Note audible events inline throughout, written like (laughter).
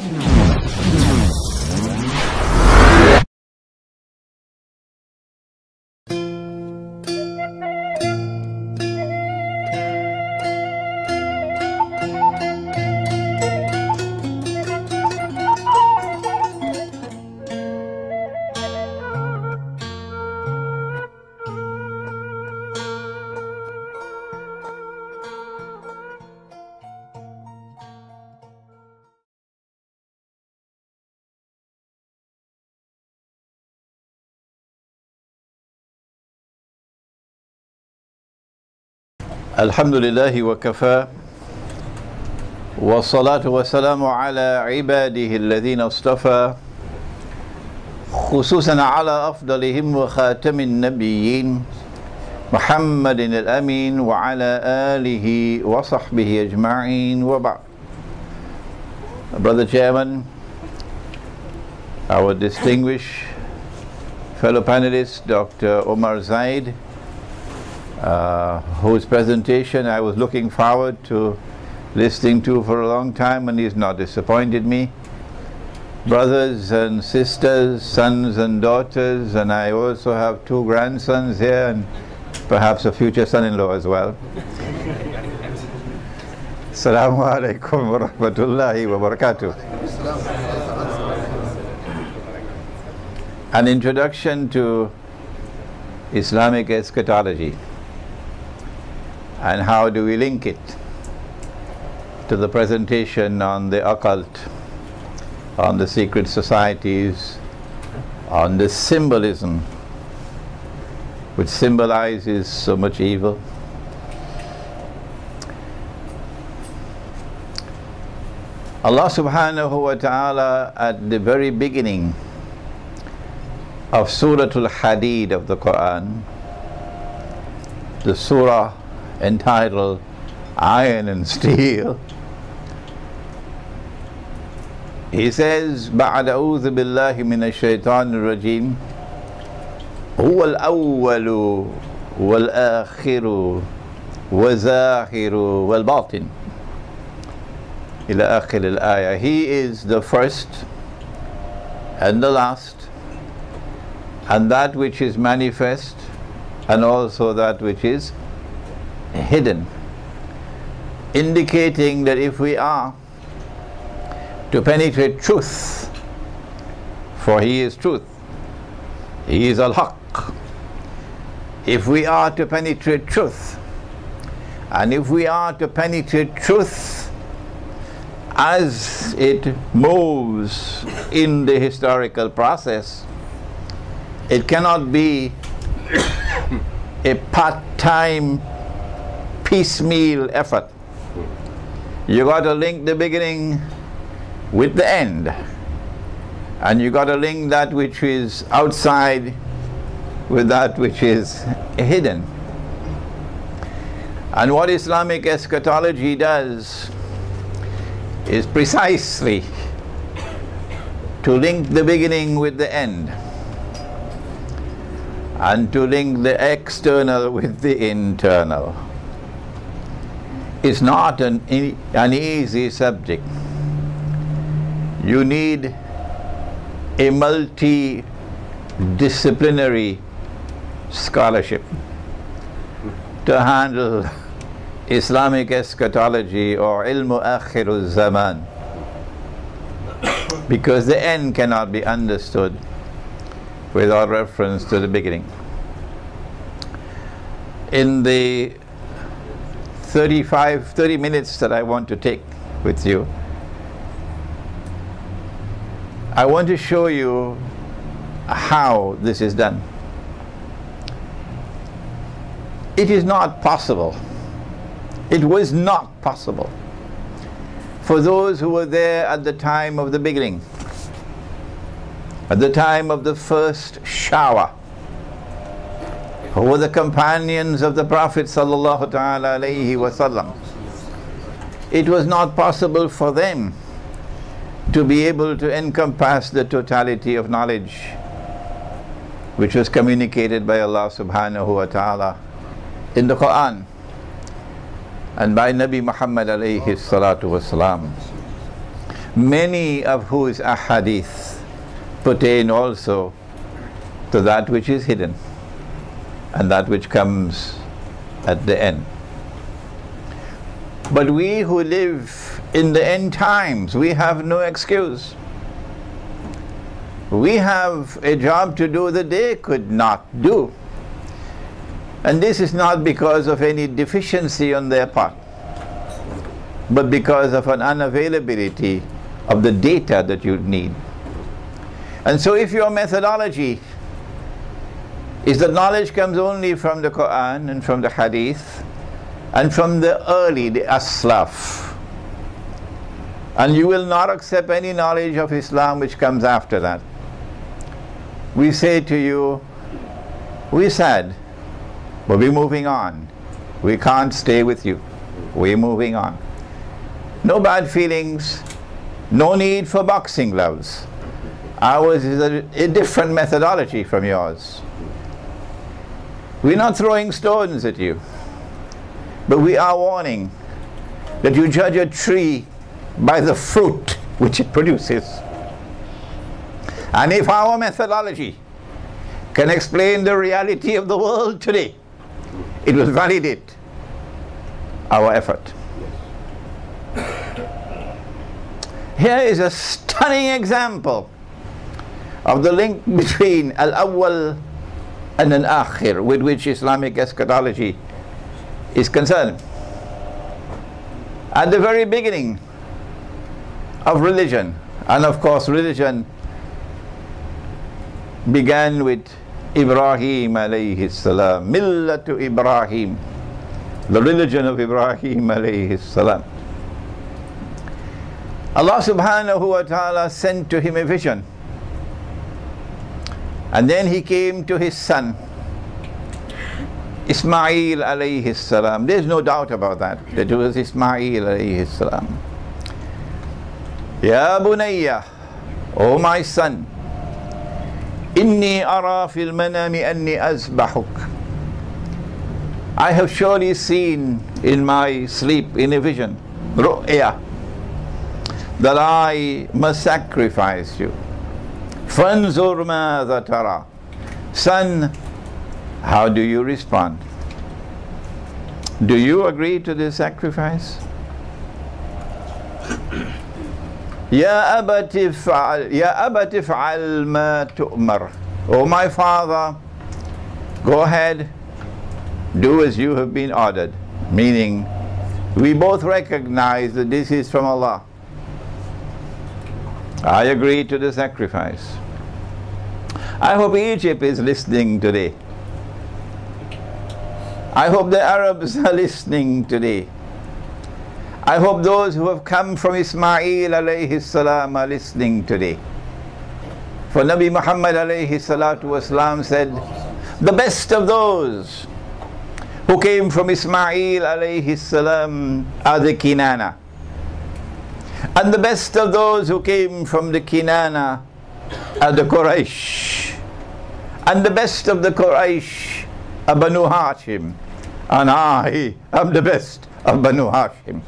No. الحمد لله وكفى والصلاة والسلام على عباده الذين اصطفى خصوصا على أفضلهم وخاتم النبيين محمد الأمين وعلى آله وصحبه أجمعين وبعد Brother Chairman, our distinguished fellow panelist, Dr. Omar Zaid, uh, whose presentation I was looking forward to listening to for a long time and he's not disappointed me. Brothers and sisters, sons and daughters, and I also have two grandsons here and perhaps a future son-in-law as well. (laughs) Assalamu alaikum wa rahmatullahi wa barakatuh. An introduction to Islamic eschatology and how do we link it to the presentation on the occult, on the secret societies, on the symbolism which symbolizes so much evil. Allah subhanahu wa ta'ala at the very beginning of Surah Al-Hadid of the Quran, the surah entitled Iron and Steel, he says, بعد أعوذ بالله من الشيطان الرجيم هو الأول والآخر وزاخر والباطن إلى آخر الآية He is the first and the last and that which is manifest and also that which is hidden indicating that if we are to penetrate truth for he is truth he is al-haq. If we are to penetrate truth and if we are to penetrate truth as it moves in the historical process it cannot be a part-time piecemeal effort. You got to link the beginning with the end. And you got to link that which is outside with that which is hidden. And what Islamic eschatology does is precisely to link the beginning with the end and to link the external with the internal. It's not an, an easy subject. You need a multidisciplinary scholarship to handle Islamic eschatology or ilmu akhir zaman because the end cannot be understood without reference to the beginning. In the 35, 30 minutes that I want to take with you, I want to show you how this is done. It is not possible. It was not possible for those who were there at the time of the beginning at the time of the first shower, who were the companions of the Prophet sallallahu wasallam. It was not possible for them to be able to encompass the totality of knowledge which was communicated by Allah subhanahu wa ta'ala in the Quran and by Nabi Muhammad alayhi salatu wasalam. many of whose ahadith pertain also to that which is hidden and that which comes at the end. But we who live in the end times, we have no excuse. We have a job to do that they could not do. And this is not because of any deficiency on their part, but because of an unavailability of the data that you need. And so if your methodology is that knowledge comes only from the Quran and from the Hadith and from the early, the Aslaf. And you will not accept any knowledge of Islam which comes after that. We say to you, we're sad, but we're moving on. We can't stay with you. We're moving on. No bad feelings, no need for boxing gloves. Ours is a, a different methodology from yours. We're not throwing stones at you, but we are warning that you judge a tree by the fruit which it produces. And if our methodology can explain the reality of the world today, it will validate our effort. Here is a stunning example of the link between Al-Awwal and an akhir with which Islamic eschatology is concerned. At the very beginning of religion, and of course religion began with Ibrahim alayhi salam, Millatu Ibrahim, the religion of Ibrahim alayhi salam. Allah subhanahu wa ta'ala sent to him a vision and then he came to his son, Ismail alayhi salam. There's no doubt about that, that it was Ismail alayhi salam. Ya bunayya, O my son, inni ara fil manami anni azbahuk. I have surely seen in my sleep, in a vision, ru'ya, that I must sacrifice you. فانظر ماذا ترى Son, how do you respond? Do you agree to this sacrifice? يا أبت افعل يا أبت افعل ما تؤمر Oh my father, go ahead, do as you have been ordered. Meaning, we both recognize that this is from Allah. I agree to the sacrifice. I hope Egypt is listening today. I hope the Arabs are listening today. I hope those who have come from Ismail alayhi salam are listening today. For Nabi Muhammad alayhi salatu wasalam said, the best of those who came from Ismail alayhi salam are the Kinana. And the best of those who came from the Kinana are the Quraysh. And the best of the Quraysh are Banu Hashim. And I am the best of Banu Hashim.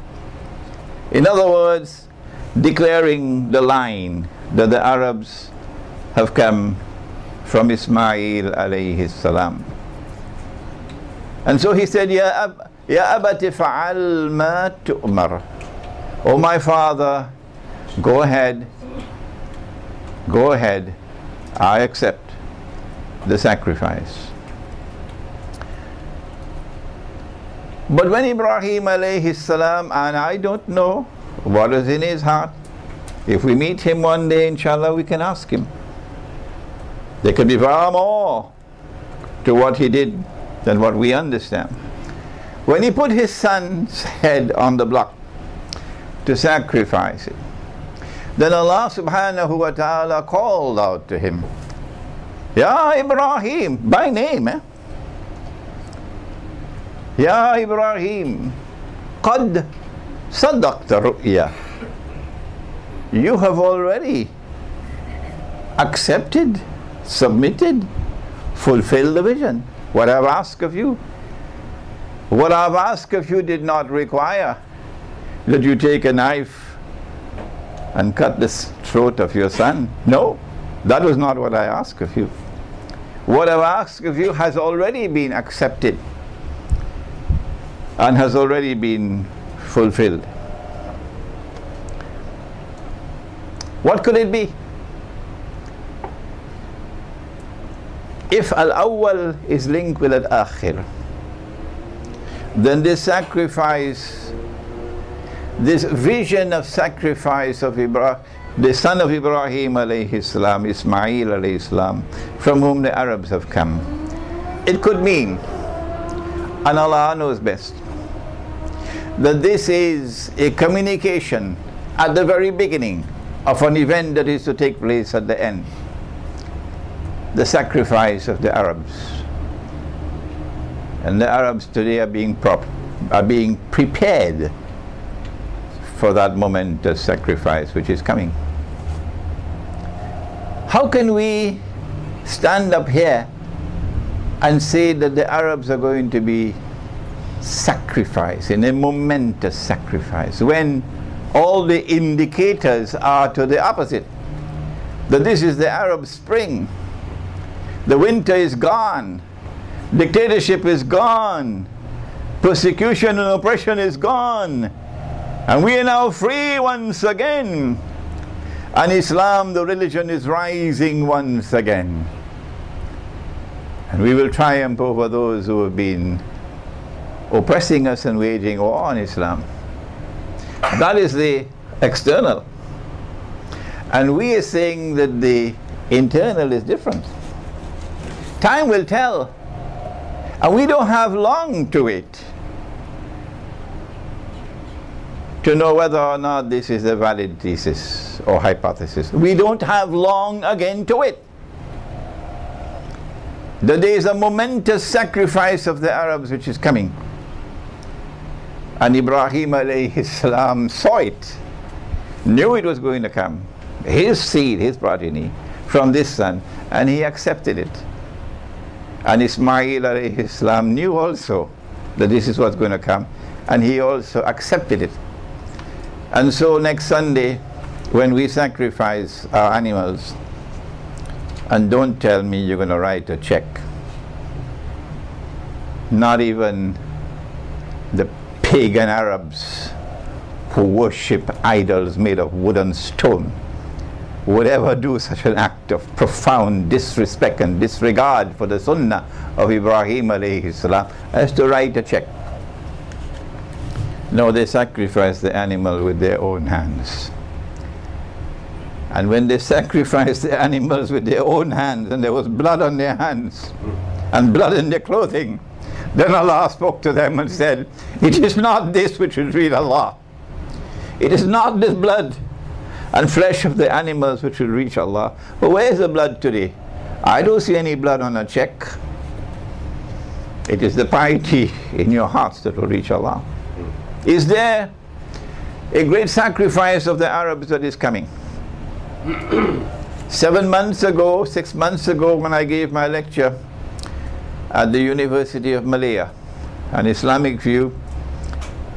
In other words, declaring the line that the Arabs have come from Ismail alayhi salam. And so he said, Ya, ab ya abati fa'al ma tu'mar. Oh my father, go ahead, go ahead, I accept the sacrifice. But when Ibrahim alayhi salam, and I don't know what is in his heart, if we meet him one day, inshallah, we can ask him. There could be far more to what he did than what we understand. When he put his son's head on the block, to sacrifice it. Then Allah subhanahu wa ta'ala called out to him, Ya Ibrahim, by name, eh? Ya Ibrahim, قد صدقت رؤيا. You have already accepted, submitted, fulfilled the vision. What I've asked of you. What I've asked of you did not require that you take a knife and cut the throat of your son. No, that was not what I asked of you. What I've asked of you has already been accepted and has already been fulfilled. What could it be? If al-awwal is linked with al-akhir, then this sacrifice, this vision of sacrifice of Ibrahim, the son of Ibrahim alayhi salam, Ismail alayhi salam, from whom the Arabs have come. It could mean, and Allah knows best, that this is a communication at the very beginning of an event that is to take place at the end the sacrifice of the Arabs. And the Arabs today are being prop, are being prepared for that momentous sacrifice which is coming. How can we stand up here and say that the Arabs are going to be sacrificed in a momentous sacrifice when all the indicators are to the opposite? That this is the Arab Spring the winter is gone. Dictatorship is gone. Persecution and oppression is gone. And we are now free once again. And Islam, the religion, is rising once again. And we will triumph over those who have been oppressing us and waging war on Islam. That is the external. And we are saying that the internal is different. Time will tell. And we don't have long to wait to know whether or not this is a valid thesis or hypothesis. We don't have long again to wait. That there is a momentous sacrifice of the Arabs which is coming. And Ibrahim alayhi salam saw it, knew it was going to come. His seed, his progeny, from this son, and he accepted it. And Ismail alayhi salam knew also that this is what's going to come. And he also accepted it. And so next Sunday, when we sacrifice our animals, and don't tell me you're going to write a check. Not even the pagan Arabs who worship idols made of wood and stone would ever do such an act of profound disrespect and disregard for the sunnah of Ibrahim alayhi salam as to write a check. No, they sacrificed the animal with their own hands. And when they sacrificed the animals with their own hands and there was blood on their hands and blood in their clothing, then Allah spoke to them and said, It is not this which will read Allah. It is not this blood and flesh of the animals which will reach Allah. But where is the blood today? I don't see any blood on a check. It is the piety in your hearts that will reach Allah. Is there a great sacrifice of the Arabs that is coming? (clears throat) Seven months ago, six months ago, when I gave my lecture at the University of Malaya, an Islamic view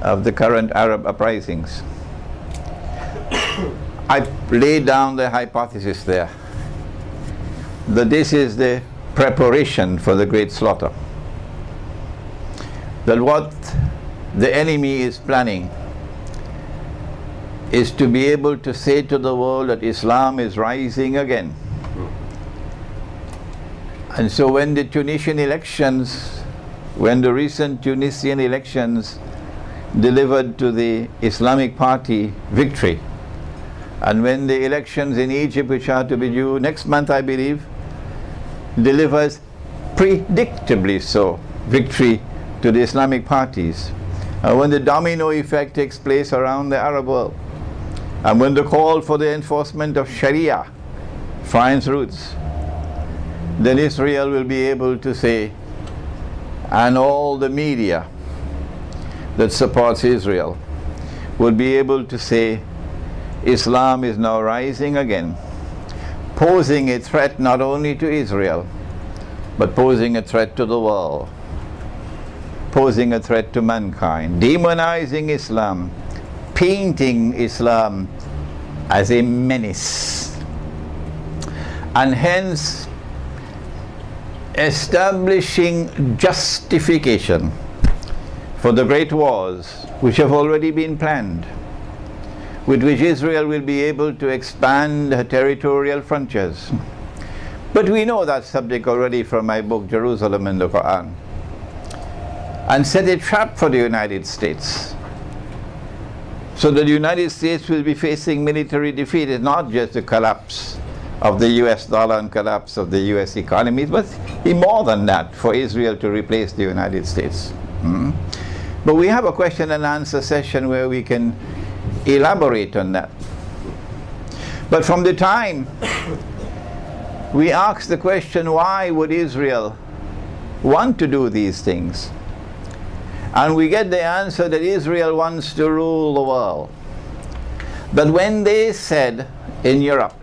of the current Arab uprisings. I laid down the hypothesis there that this is the preparation for the great slaughter. That what the enemy is planning is to be able to say to the world that Islam is rising again. And so when the Tunisian elections, when the recent Tunisian elections delivered to the Islamic Party victory, and when the elections in Egypt, which are to be due next month, I believe, delivers predictably so victory to the Islamic parties. And when the domino effect takes place around the Arab world, and when the call for the enforcement of Sharia finds roots, then Israel will be able to say, and all the media that supports Israel will be able to say, Islam is now rising again, posing a threat not only to Israel, but posing a threat to the world, posing a threat to mankind, demonizing Islam, painting Islam as a menace. And hence establishing justification for the great wars which have already been planned, with which Israel will be able to expand her territorial frontiers. But we know that subject already from my book, Jerusalem and the Quran, and set a trap for the United States. So the United States will be facing military defeat. It's not just the collapse of the US dollar and collapse of the US economy, but more than that for Israel to replace the United States. Hmm? But we have a question and answer session where we can elaborate on that. But from the time we ask the question, why would Israel want to do these things? And we get the answer that Israel wants to rule the world. But when they said in Europe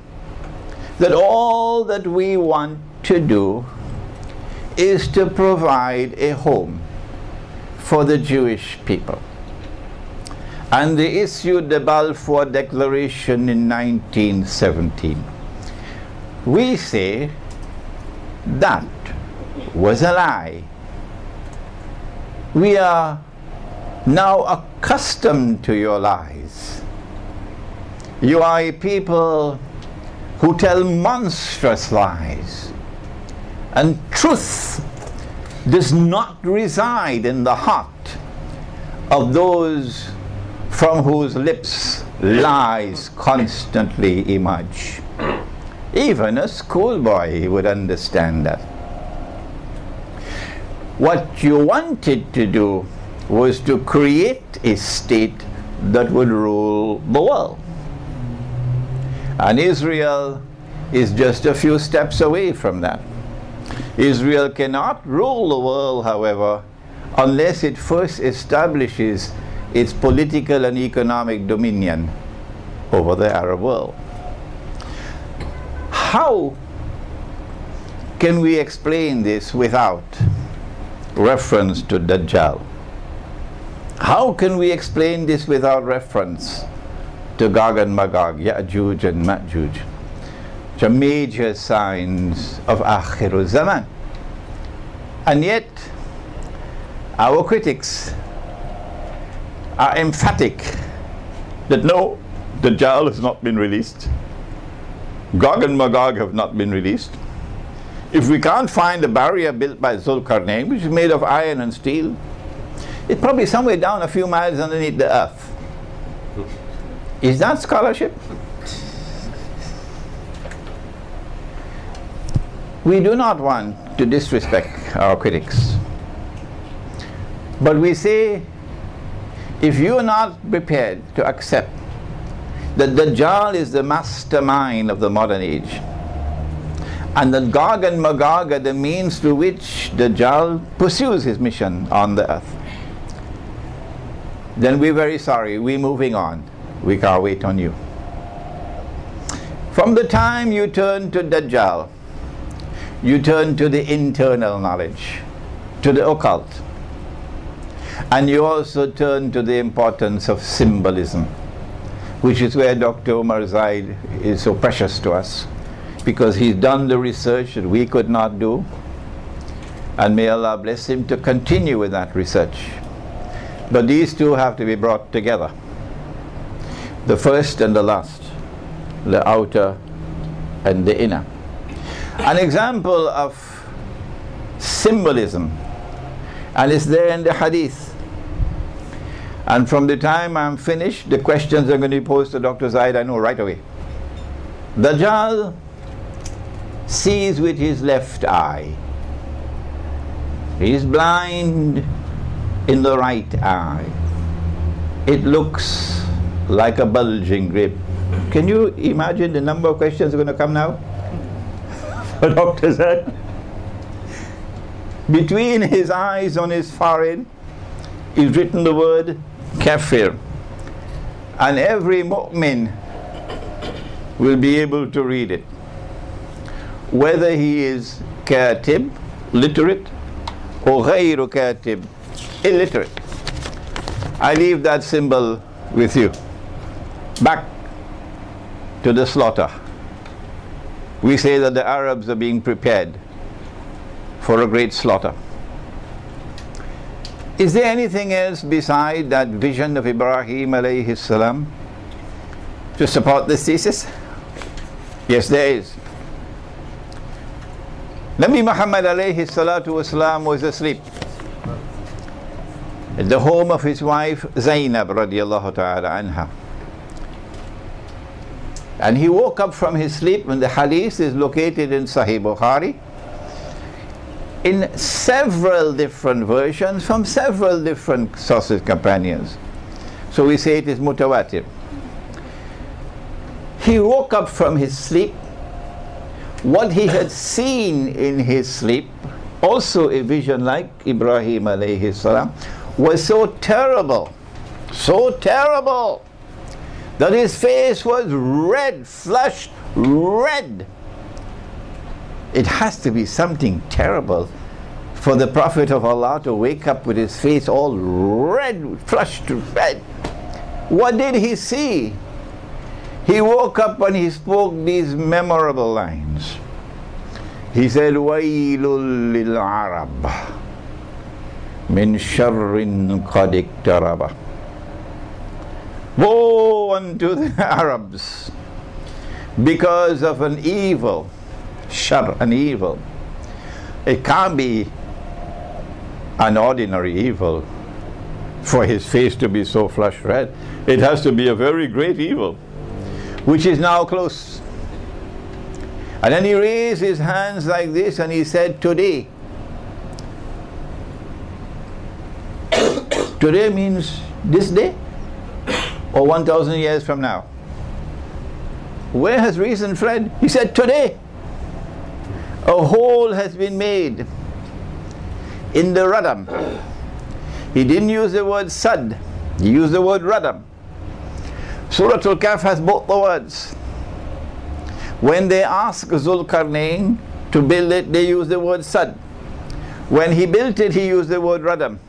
that all that we want to do is to provide a home for the Jewish people. And they issued the Balfour Declaration in 1917. We say that was a lie. We are now accustomed to your lies. You are a people who tell monstrous lies. And truth does not reside in the heart of those from whose lips lies constantly emerge. Even a schoolboy would understand that. What you wanted to do was to create a state that would rule the world. And Israel is just a few steps away from that. Israel cannot rule the world, however, unless it first establishes its political and economic dominion over the Arab world. How can we explain this without reference to Dajjal? How can we explain this without reference to Gog and Magog, Ya'juj and Ma'juj? which are major signs of Akhirul Zaman. And yet, our critics are emphatic that no, Dajjal has not been released. Gog and Magog have not been released. If we can't find the barrier built by Zulkarnain, which is made of iron and steel, it's probably somewhere down a few miles underneath the earth. Is that scholarship? We do not want to disrespect our critics. But we say, if you are not prepared to accept that Dajjal is the mastermind of the modern age, and that Gog and Magog are the means through which Dajjal pursues his mission on the earth, then we're very sorry. We're moving on. We can't wait on you. From the time you turn to Dajjal, you turn to the internal knowledge, to the occult. And you also turn to the importance of symbolism, which is where Dr. Omar Zaid is so precious to us, because he's done the research that we could not do. And may Allah bless him to continue with that research. But these two have to be brought together. The first and the last, the outer and the inner. An example of symbolism, and it's there in the hadith. And from the time I'm finished, the questions are going to be posed to Dr. Zaid, I know right away. Dajjal sees with his left eye. He is blind in the right eye. It looks like a bulging rib. Can you imagine the number of questions are going to come now? (laughs) the doctor said. Between his eyes on his forehead is written the word kafir. And every mu'min will be able to read it. Whether he is katib, literate, or ghayru katib, illiterate. I leave that symbol with you. Back to the slaughter. We say that the Arabs are being prepared for a great slaughter. Is there anything else beside that vision of Ibrahim alayhi salam to support this thesis? Yes, there is. Nabi Muhammad alayhi salatu wasalam was asleep at the home of his wife Zainab radiallahu ta'ala anha. And he woke up from his sleep when the hadith is located in Sahih Bukhari in several different versions from several different sources companions. So we say it is mutawatir. He woke up from his sleep. What he had seen in his sleep, also a vision like Ibrahim alayhi salam, was so terrible, so terrible that his face was red, flushed red. It has to be something terrible for the Prophet of Allah to wake up with his face all red, flushed red. What did he see? He woke up and he spoke these memorable lines. He said, وَيْلٌ لِلْعَرَبِ مِنْ شَرٍ قَدْ اقْتَرَبَ Woe unto the (laughs) Arabs because of an evil, shar, an evil. It can't be an ordinary evil for his face to be so flush red. It has to be a very great evil, which is now close. And then he raised his hands like this and he said, Today. (coughs) Today means this day or 1,000 years from now. Where has reason fled? He said, Today. A hole has been made in the radam. He didn't use the word sad, he used the word radam. Surah Al-Kahf has both the words. When they ask Zulkarnain to build it, they use the word sad. When he built it, he used the word radam.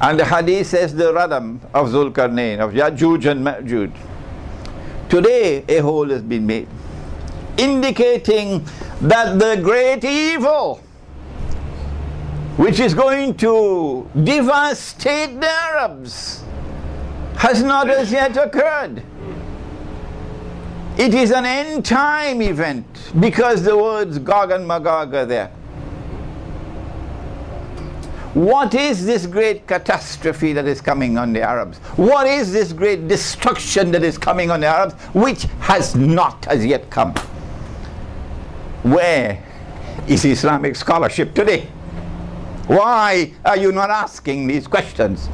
And the hadith says the radam of Zulkarnain, of Yajuj and Ma'juj. Today, a hole has been made, indicating that the great evil which is going to devastate the Arabs has not as yet occurred. It is an end time event because the words Gog and Magog are there. What is this great catastrophe that is coming on the Arabs? What is this great destruction that is coming on the Arabs which has not as yet come? Where is Islamic scholarship today? Why are you not asking these questions?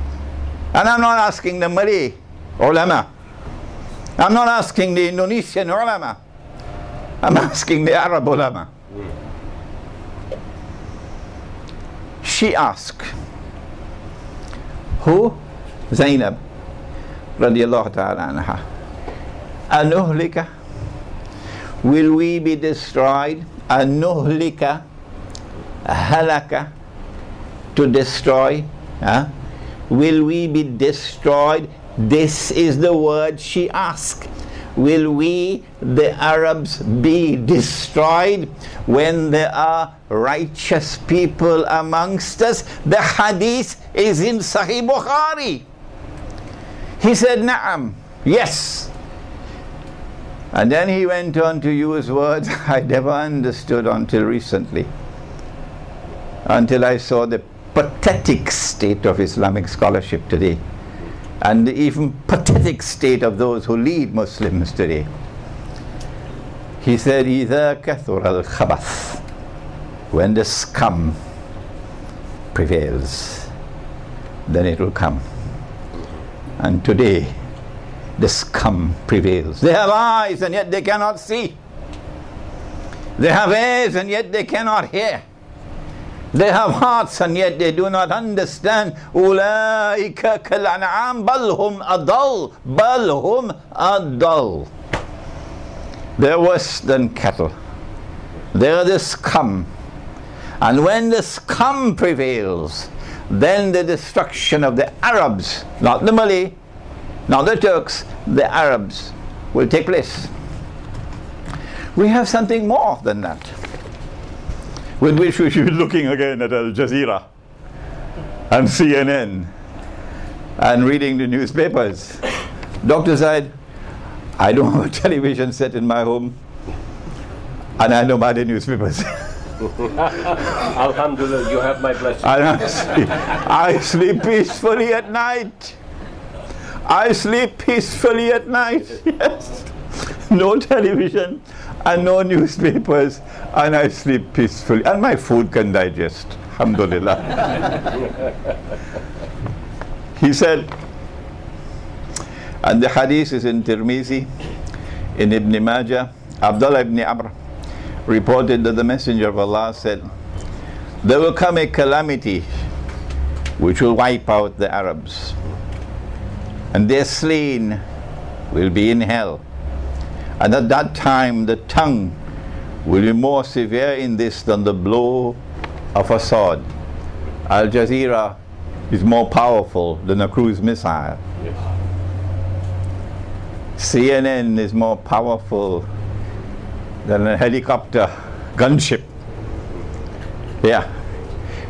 And I'm not asking the Malay ulama. I'm not asking the Indonesian ulama. I'm asking the Arab ulama. She asked, Who? Zainab radiallahu ta'ala anha. Anuhlika? Will we be destroyed? Anuhlika? Halaka? to destroy? Huh? Will we be destroyed? This is the word she asked. Will we, the Arabs, be destroyed when there are righteous people amongst us? The hadith is in Sahih Bukhari. He said, Na'am, yes. And then he went on to use words (laughs) I never understood until recently. Until I saw the pathetic state of Islamic scholarship today and the even pathetic state of those who lead Muslims today. He said, إِذَا كَثُرَ الْخَبَث When the scum prevails, then it will come. And today, the scum prevails. They have eyes and yet they cannot see. They have ears and yet they cannot hear. They have hearts and yet they do not understand. أولئك كالأنعام بل هم أضل بل هم أضل They're worse than cattle. They're the scum. And when the scum prevails, then the destruction of the Arabs, not the Malay, not the Turks, the Arabs will take place. We have something more than that, with which we should be looking again at Al Jazeera and CNN and reading the newspapers. Doctor said, I don't have a (laughs) television set in my home, and I don't buy the newspapers. (laughs) Alhamdulillah, you have my blessing. I sleep, I sleep peacefully at night. I sleep peacefully at night. (laughs) Yes. No television and no newspapers, and I sleep peacefully. And my food can digest. Alhamdulillah. he said, and the hadith is in Tirmizi, in Ibn Majah, Abdullah ibn Amr reported that the Messenger of Allah said, There will come a calamity which will wipe out the Arabs, and their slain will be in hell. And at that time, the tongue will be more severe in this than the blow of a sword. Al Jazeera is more powerful than a cruise missile. Yes. CNN is more powerful than a helicopter gunship. Yeah.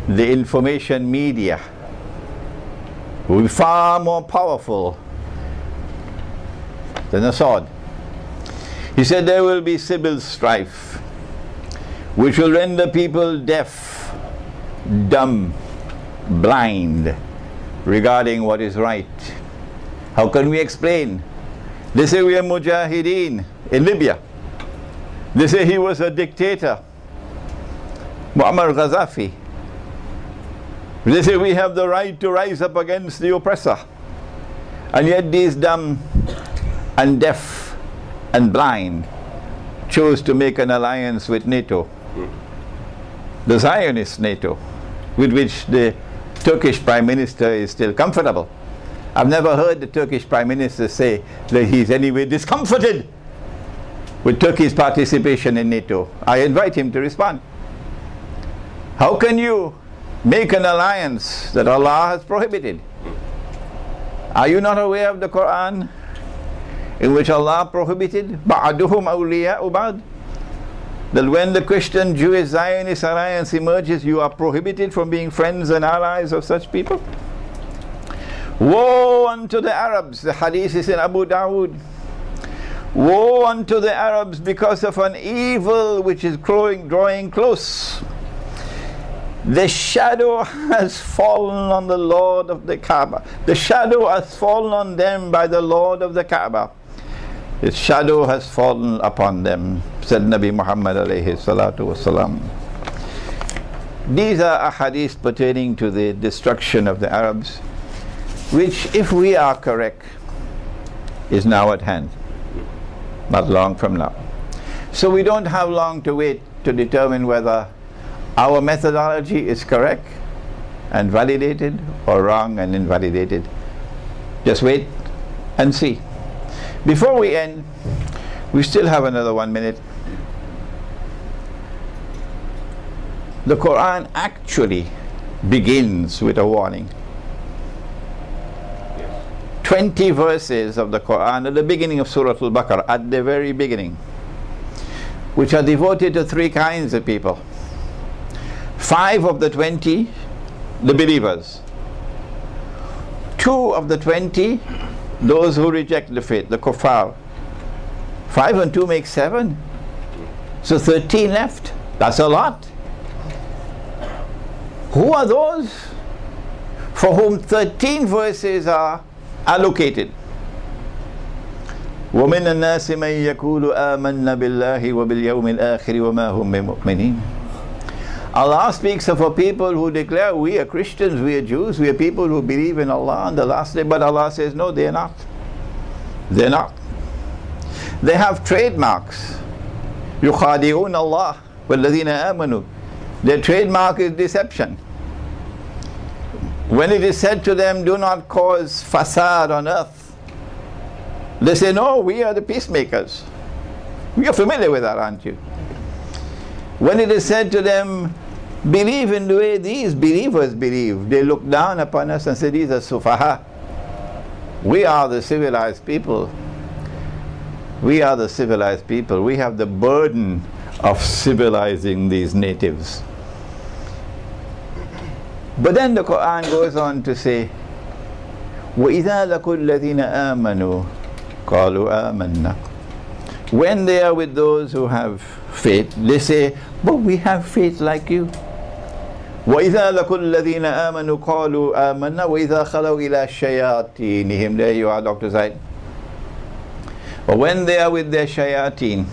The information media will be far more powerful than a sword. He said there will be civil strife which will render people deaf, dumb, blind regarding what is right. How can we explain? They say we are mujahideen in Libya. They say he was a dictator, Muammar Gaddafi. They say we have the right to rise up against the oppressor. And yet these dumb and deaf and blind chose to make an alliance with NATO, the Zionist NATO, with which the Turkish Prime Minister is still comfortable. I've never heard the Turkish Prime Minister say that he's anyway discomforted with Turkey's participation in NATO. I invite him to respond. How can you make an alliance that Allah has prohibited? Are you not aware of the Quran in which Allah prohibited ba'aduhum awliya'u ba'd? That when the Christian, Jewish, Zionist alliance emerges, you are prohibited from being friends and allies of such people? Woe unto the Arabs, the hadith is in Abu Dawood. Woe unto the Arabs because of an evil which is growing, drawing close. The shadow has fallen on the Lord of the Kaaba. The shadow has fallen on them by the Lord of the Kaaba. His shadow has fallen upon them, said Nabi Muhammad alayhi salatu wasalam. These are ahadith pertaining to the destruction of the Arabs, which, if we are correct, is now at hand, not long from now. So we don't have long to wait to determine whether our methodology is correct and validated or wrong and invalidated. Just wait and see. Before we end, we still have another one minute. The Quran actually begins with a warning. 20 verses of the Quran at the beginning of Surah Al Baqarah, at the very beginning, which are devoted to three kinds of people. Five of the 20, the believers. Two of the 20, those who reject the faith, the kuffar. Five and two make seven. So 13 left. That's a lot. Who are those for whom 13 verses are allocated? ومن الناس من يقول آمنا بالله وباليوم الآخر وما هم بمؤمنين Allah speaks of a people who declare we are Christians, we are Jews, we are people who believe in Allah on the last day, but Allah says no, they're not. They're not. They have trademarks. يخادعون الله والذين آمنوا Their trademark is deception. When it is said to them, do not cause fasad on earth, they say, no, we are the peacemakers. You are familiar with that, aren't you? When it is said to them, believe in the way these believers believe, they look down upon us and say, these are sufaha. We are the civilized people. We are the civilized people. We have the burden of civilizing these natives. But then the Quran goes on to say, وَإِذَا لَقُوا الَّذِينَ آمَنُوا قَالُوا آمَنَّا When they are with those who have faith, they say, but we have faith like you. وإذا لقوا الذين آمنوا قالوا آمنا وإذا خلوا إلى شياطينهم There you are, Dr. Zaid. But when they are with their shayateen,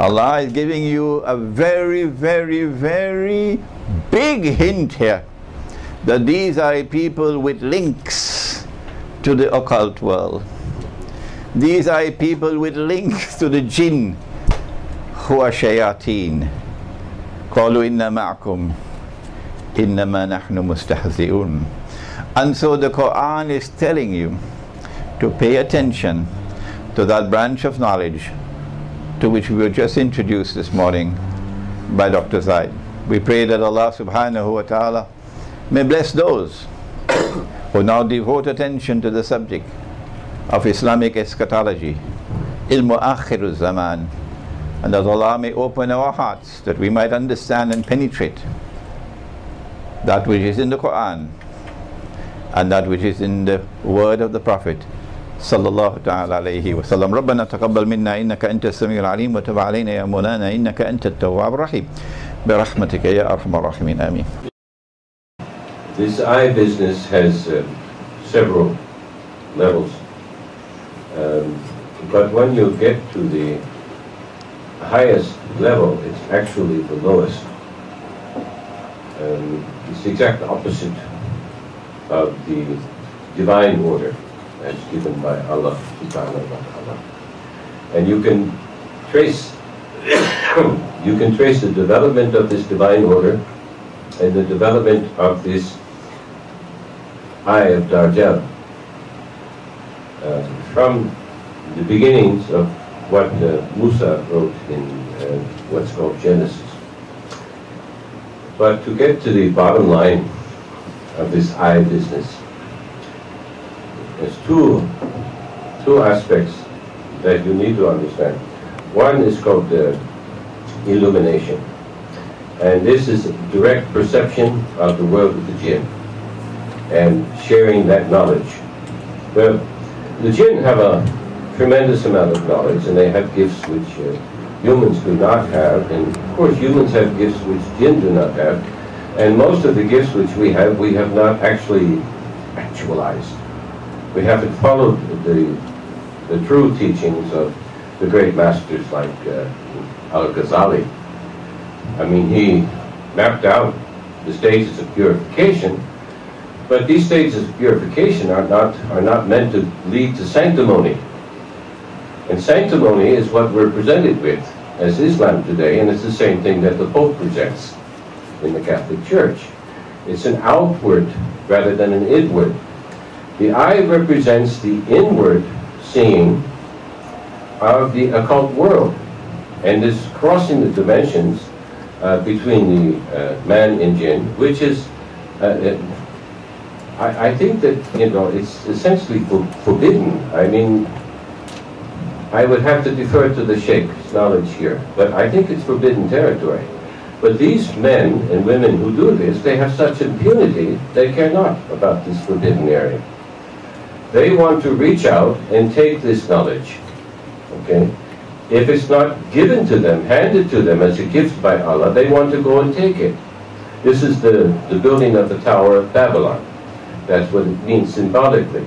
Allah is giving you a very, very, very big hint here that these are people with links to the occult world. These are people with links to the jinn who are shayateen. قالوا إنا معكم إنما نحن مستهزئون and so the Quran is telling you to pay attention to that branch of knowledge to which we were just introduced this morning by Dr. Zaid. We pray that Allah subhanahu wa ta'ala may bless those (coughs) who now devote attention to the subject of Islamic eschatology, ilmu akhir zaman, and that Allah may open our hearts that we might understand and penetrate that which is in the Quran and that which is in the word of the Prophet صلى الله تعالى عليه وسلم ربنا تقبل منا إنك أنت السميع العليم وتب علينا يا مولانا إنك أنت التواب الرحيم برحمتك يا أرحم الراحمين آمين This eye business has uh, several levels. Um, but when you get to the highest level, it's actually the lowest. Um, it's the exact opposite of the divine order as given by Allah subhanahu wa ta'ala. And you can trace (coughs) you can trace the development of this divine order and the development of this eye of Dajjal uh, from the beginnings of what uh, Musa wrote in uh, what's called Genesis. But to get to the bottom line of this eye business, there's two, two aspects that you need to understand. One is called the illumination. And this is direct perception of the world of the jinn and sharing that knowledge. Well, the jinn have a tremendous amount of knowledge and they have gifts which uh, humans do not have. And of course humans have gifts which jinn do not have. And most of the gifts which we have, we have not actually actualized. We haven't followed the, the true teachings of the great masters like uh, Al-Ghazali. I mean, he mapped out the stages of purification, but these stages of purification are not, are not meant to lead to sanctimony. And sanctimony is what we're presented with as Islam today, and it's the same thing that the Pope presents in the Catholic Church. It's an outward rather than an inward the eye represents the inward seeing of the occult world and is crossing the dimensions uh, between the uh, man and jinn, which is, uh, uh I, I, think that, you know, it's essentially for, forbidden. I mean, I would have to defer to the Sheikh's knowledge here, but I think it's forbidden territory. But these men and women who do this, they have such impunity, they care not about this forbidden area. They want to reach out and take this knowledge. Okay? If it's not given to them, handed to them as a gift by Allah, they want to go and take it. This is the, the building of the Tower of Babylon. That's what it means symbolically.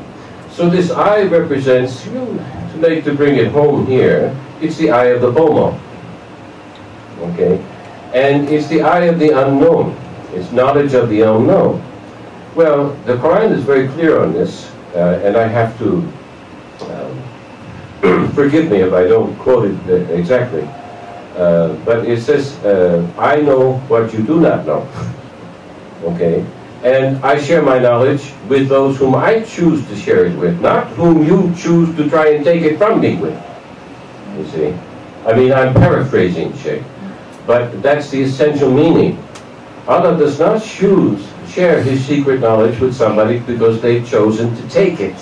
So this eye represents, to make to bring it home here, it's the eye of the Bomo. Okay? And it's the eye of the unknown. It's knowledge of the unknown. Well, the Quran is very clear on this. Uh, and I have to, um, (clears throat) forgive me if I don't quote it uh, exactly, uh, but it says, I know what you do not know, (laughs) okay? And I share my knowledge with those whom I choose to share it with, not whom you choose to try and take it from me with. You see? I mean, I'm paraphrasing, Sheikh. But that's the essential meaning. Allah does not choose share his secret knowledge with somebody because they've chosen to take it.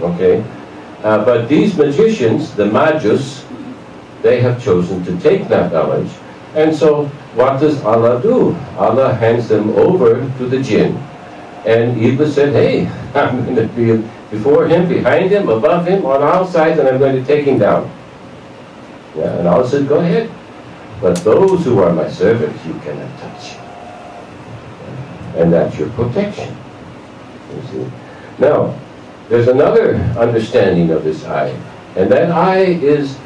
Okay? Uh, but these magicians, the Magus, they have chosen to take that knowledge. And so what does Allah do? Allah hands them over to the jinn. And Iblis said, hey, (laughs) I'm going to be before him, behind him, above him, on all sides, and I'm going to take him down. Yeah, and Allah said, go ahead. But those who are my servants, you cannot touch. And that's your protection. You see? Now, there's another understanding of this eye. And that eye is,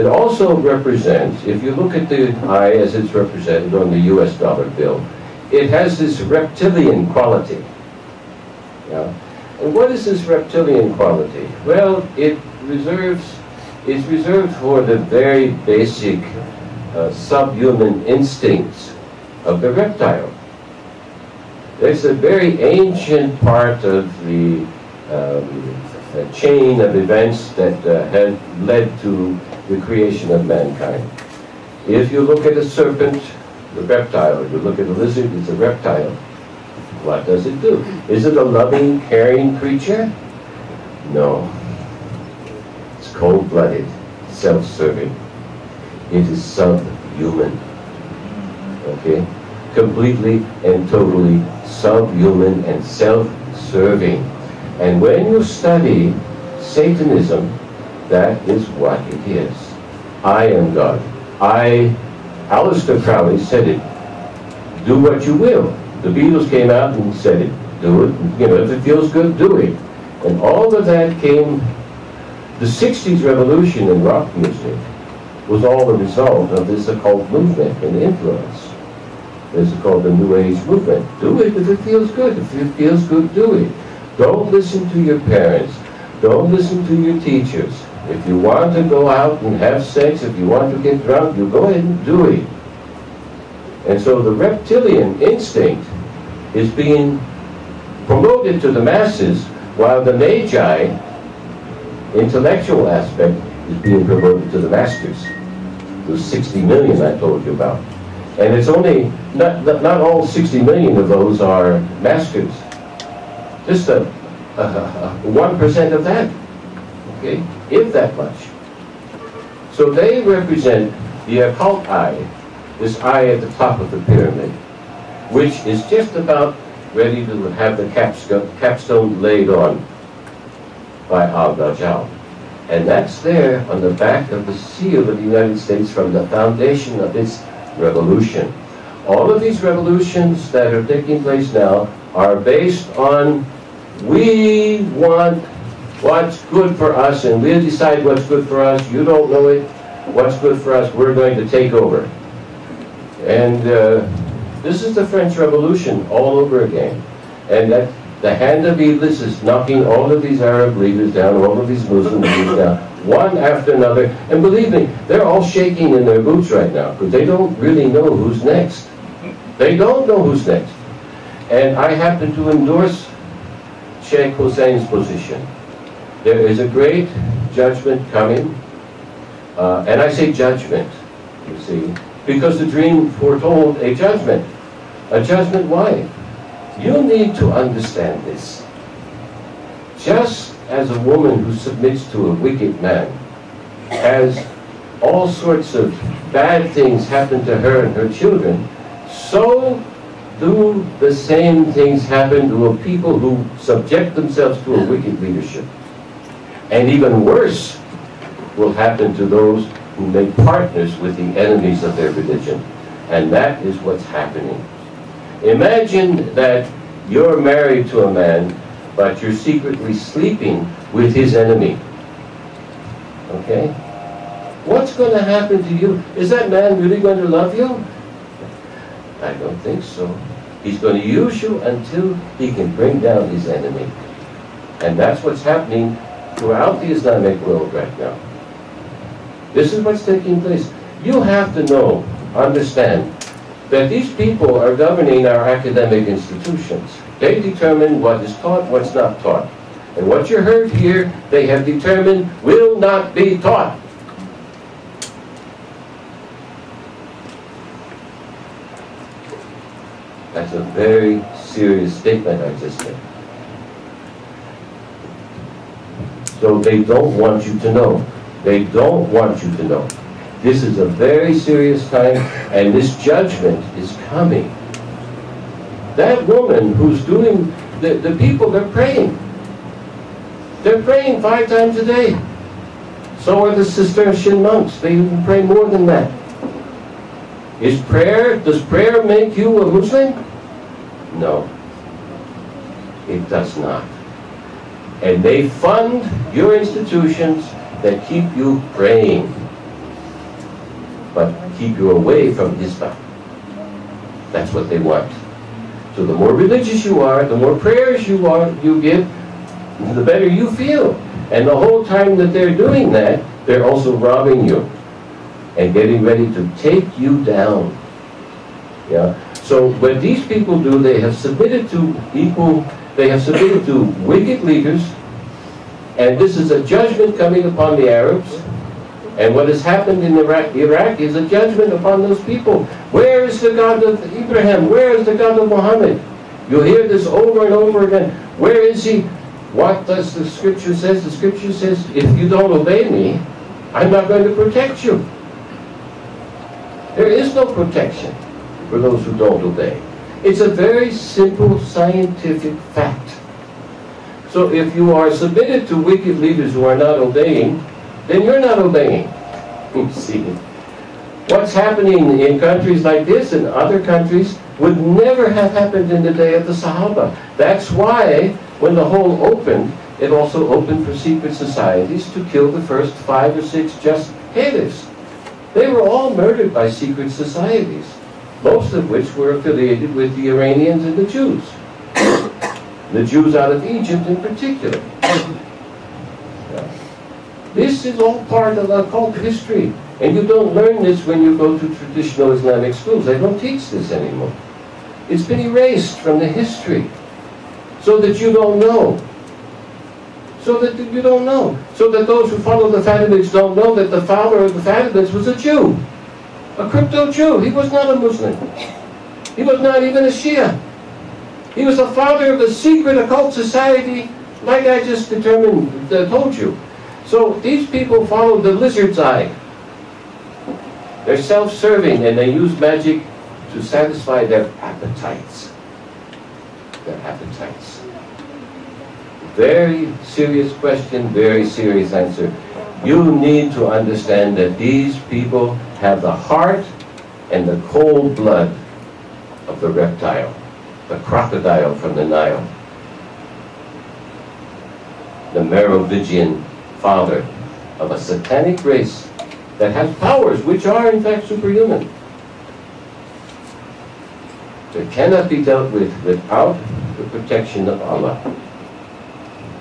it also represents, if you look at the eye as it's represented on the US dollar bill, it has this reptilian quality. Yeah? And what is this reptilian quality? Well, it reserves, it's reserved for the very basic uh, subhuman instincts of the reptile. It's a very ancient part of the um, chain of events that uh, had led to the creation of mankind. If you look at a serpent, the reptile, you look at a lizard, it's a reptile. What does it do? Is it a loving, caring creature? No. It's cold-blooded, self-serving. It is subhuman. Okay? Completely and totally subhuman and self-serving. And when you study Satanism, that is what it is. I am God. I, Aleister Crowley said it, do what you will. The Beatles came out and said it, do it, you know, if it feels good, do it. And all of that came, the 60s revolution in rock music was all the result of this occult movement and influence. This is called the New Age movement. Do it if it feels good. If it feels good, do it. Don't listen to your parents. Don't listen to your teachers. If you want to go out and have sex, if you want to get drunk, you go ahead and do it. And so the reptilian instinct is being promoted to the masses while the magi intellectual aspect is being promoted to the masters. Those 60 million I told you about. And it's only, not, not all 60 million of those are masters. Just a, 1% of that, okay, if that much. So they represent the occult eye, this eye at the top of the pyramid, which is just about ready to have the capstone, capstone laid on by Al-Dajjal. And that's there on the back of the seal of the United States from the foundation of its revolution. All of these revolutions that are taking place now are based on we want what's good for us and we'll decide what's good for us. You don't know it. What's good for us, we're going to take over. And uh, this is the French Revolution all over again. And that the hand of Iblis is knocking all of these Arab leaders down, all of these Muslim leaders down, one after another. And believe me, they're all shaking in their boots right now because they don't really know who's next. They don't know who's next. And I happen to endorse Sheikh Hosein's position. There is a great judgment coming. Uh, and I say judgment, you see, because the dream foretold a judgment. A judgment why? You need to understand this. Just as a woman who submits to a wicked man has all sorts of bad things happen to her and her children, so do the same things happen to a people who subject themselves to a wicked leadership. And even worse will happen to those who make partners with the enemies of their religion. And that is what's happening. Imagine that you're married to a man, but you're secretly sleeping with his enemy. Okay? What's going to happen to you? Is that man really going to love you? I don't think so. He's going to use you until he can bring down his enemy. And that's what's happening throughout the Islamic world right now. This is what's taking place. You have to know, understand, that these people are governing our academic institutions. They determine what is taught, what's not taught. And what you heard here, they have determined will not be taught. That's a very serious statement I just made. So they don't want you to know. They don't want you to know. This is a very serious time, and this judgment is coming. That woman who's doing, the, the people, they're praying. They're praying five times a day. So are the Cistercian monks. They even pray more than that. Is prayer, does prayer make you a Muslim? No. It does not. And they fund your institutions that keep you praying, but keep you away from Islam. That's what they want. So the more religious you are, the more prayers you are, you give, the better you feel. And the whole time that they're doing that, they're also robbing you and getting ready to take you down. Yeah. So what these people do, they have submitted to equal, they have submitted to wicked leaders, and this is a judgment coming upon the Arabs. And what has happened in Iraq, Iraq is a judgment upon those people. Where is the God of Abraham? Where is the God of Muhammad? You hear this over and over again. Where is he? What does the scripture says? The scripture says, if you don't obey me, I'm not going to protect you. There is no protection for those who don't obey. It's a very simple scientific fact. So if you are submitted to wicked leaders who are not obeying, then you're not obeying. (laughs) See, what's happening in countries like this and other countries would never have happened in the day of the Sahaba. That's why when the hole opened, it also opened for secret societies to kill the first five or six just caliphs. They were all murdered by secret societies, most of which were affiliated with the Iranians and the Jews. (coughs) the Jews out of Egypt in particular. (coughs) This is all part of occult history. And you don't learn this when you go to traditional Islamic schools. They don't teach this anymore. It's been erased from the history so that you don't know. So that you don't know. So that those who follow the Fatimids don't know that the father of the Fatimids was a Jew. A crypto Jew. He was not a Muslim. He was not even a Shia. He was the father of a secret occult society, like I just determined, uh, told you. So these people follow the lizard's eye. They're self-serving and they use magic to satisfy their appetites. Their appetites. Very serious question, very serious answer. You need to understand that these people have the heart and the cold blood of the reptile, the crocodile from the Nile, the Merovingian father of a satanic race that has powers which are in fact superhuman. That cannot be dealt with without the protection of Allah.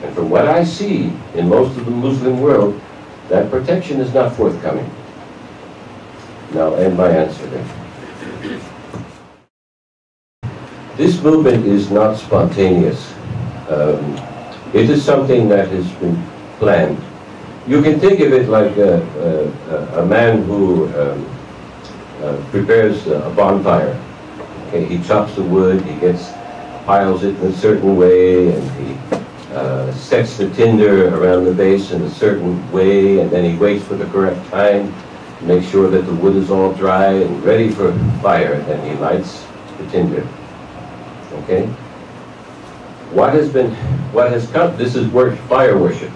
And from what I see in most of the Muslim world, that protection is not forthcoming. Now, end my answer there. This movement is not spontaneous. Um, it is something that has been planned. You can think of it like a, a, a man who um, uh, prepares a bonfire. Okay, he chops the wood, he gets piles it in a certain way, and he uh, sets the tinder around the base in a certain way, and then he waits for the correct time, make sure that the wood is all dry and ready for fire, and then he lights the tinder. Okay? What has been, what has come, this is worship, fire worship.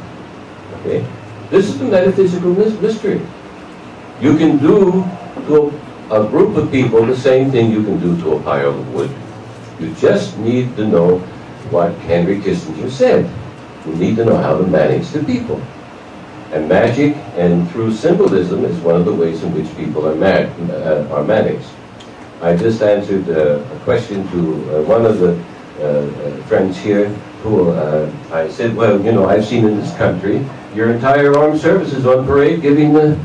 Okay? This is the metaphysical mystery. You can do to a group of people the same thing you can do to a pile of wood. You just need to know what Henry Kissinger said. You need to know how to manage the people. And magic and through symbolism is one of the ways in which people are, mad, uh, are managed. I just answered uh, a question to uh, one of the uh, uh, friends here who uh, I said, well, you know, I've seen in this country your entire armed services on parade giving the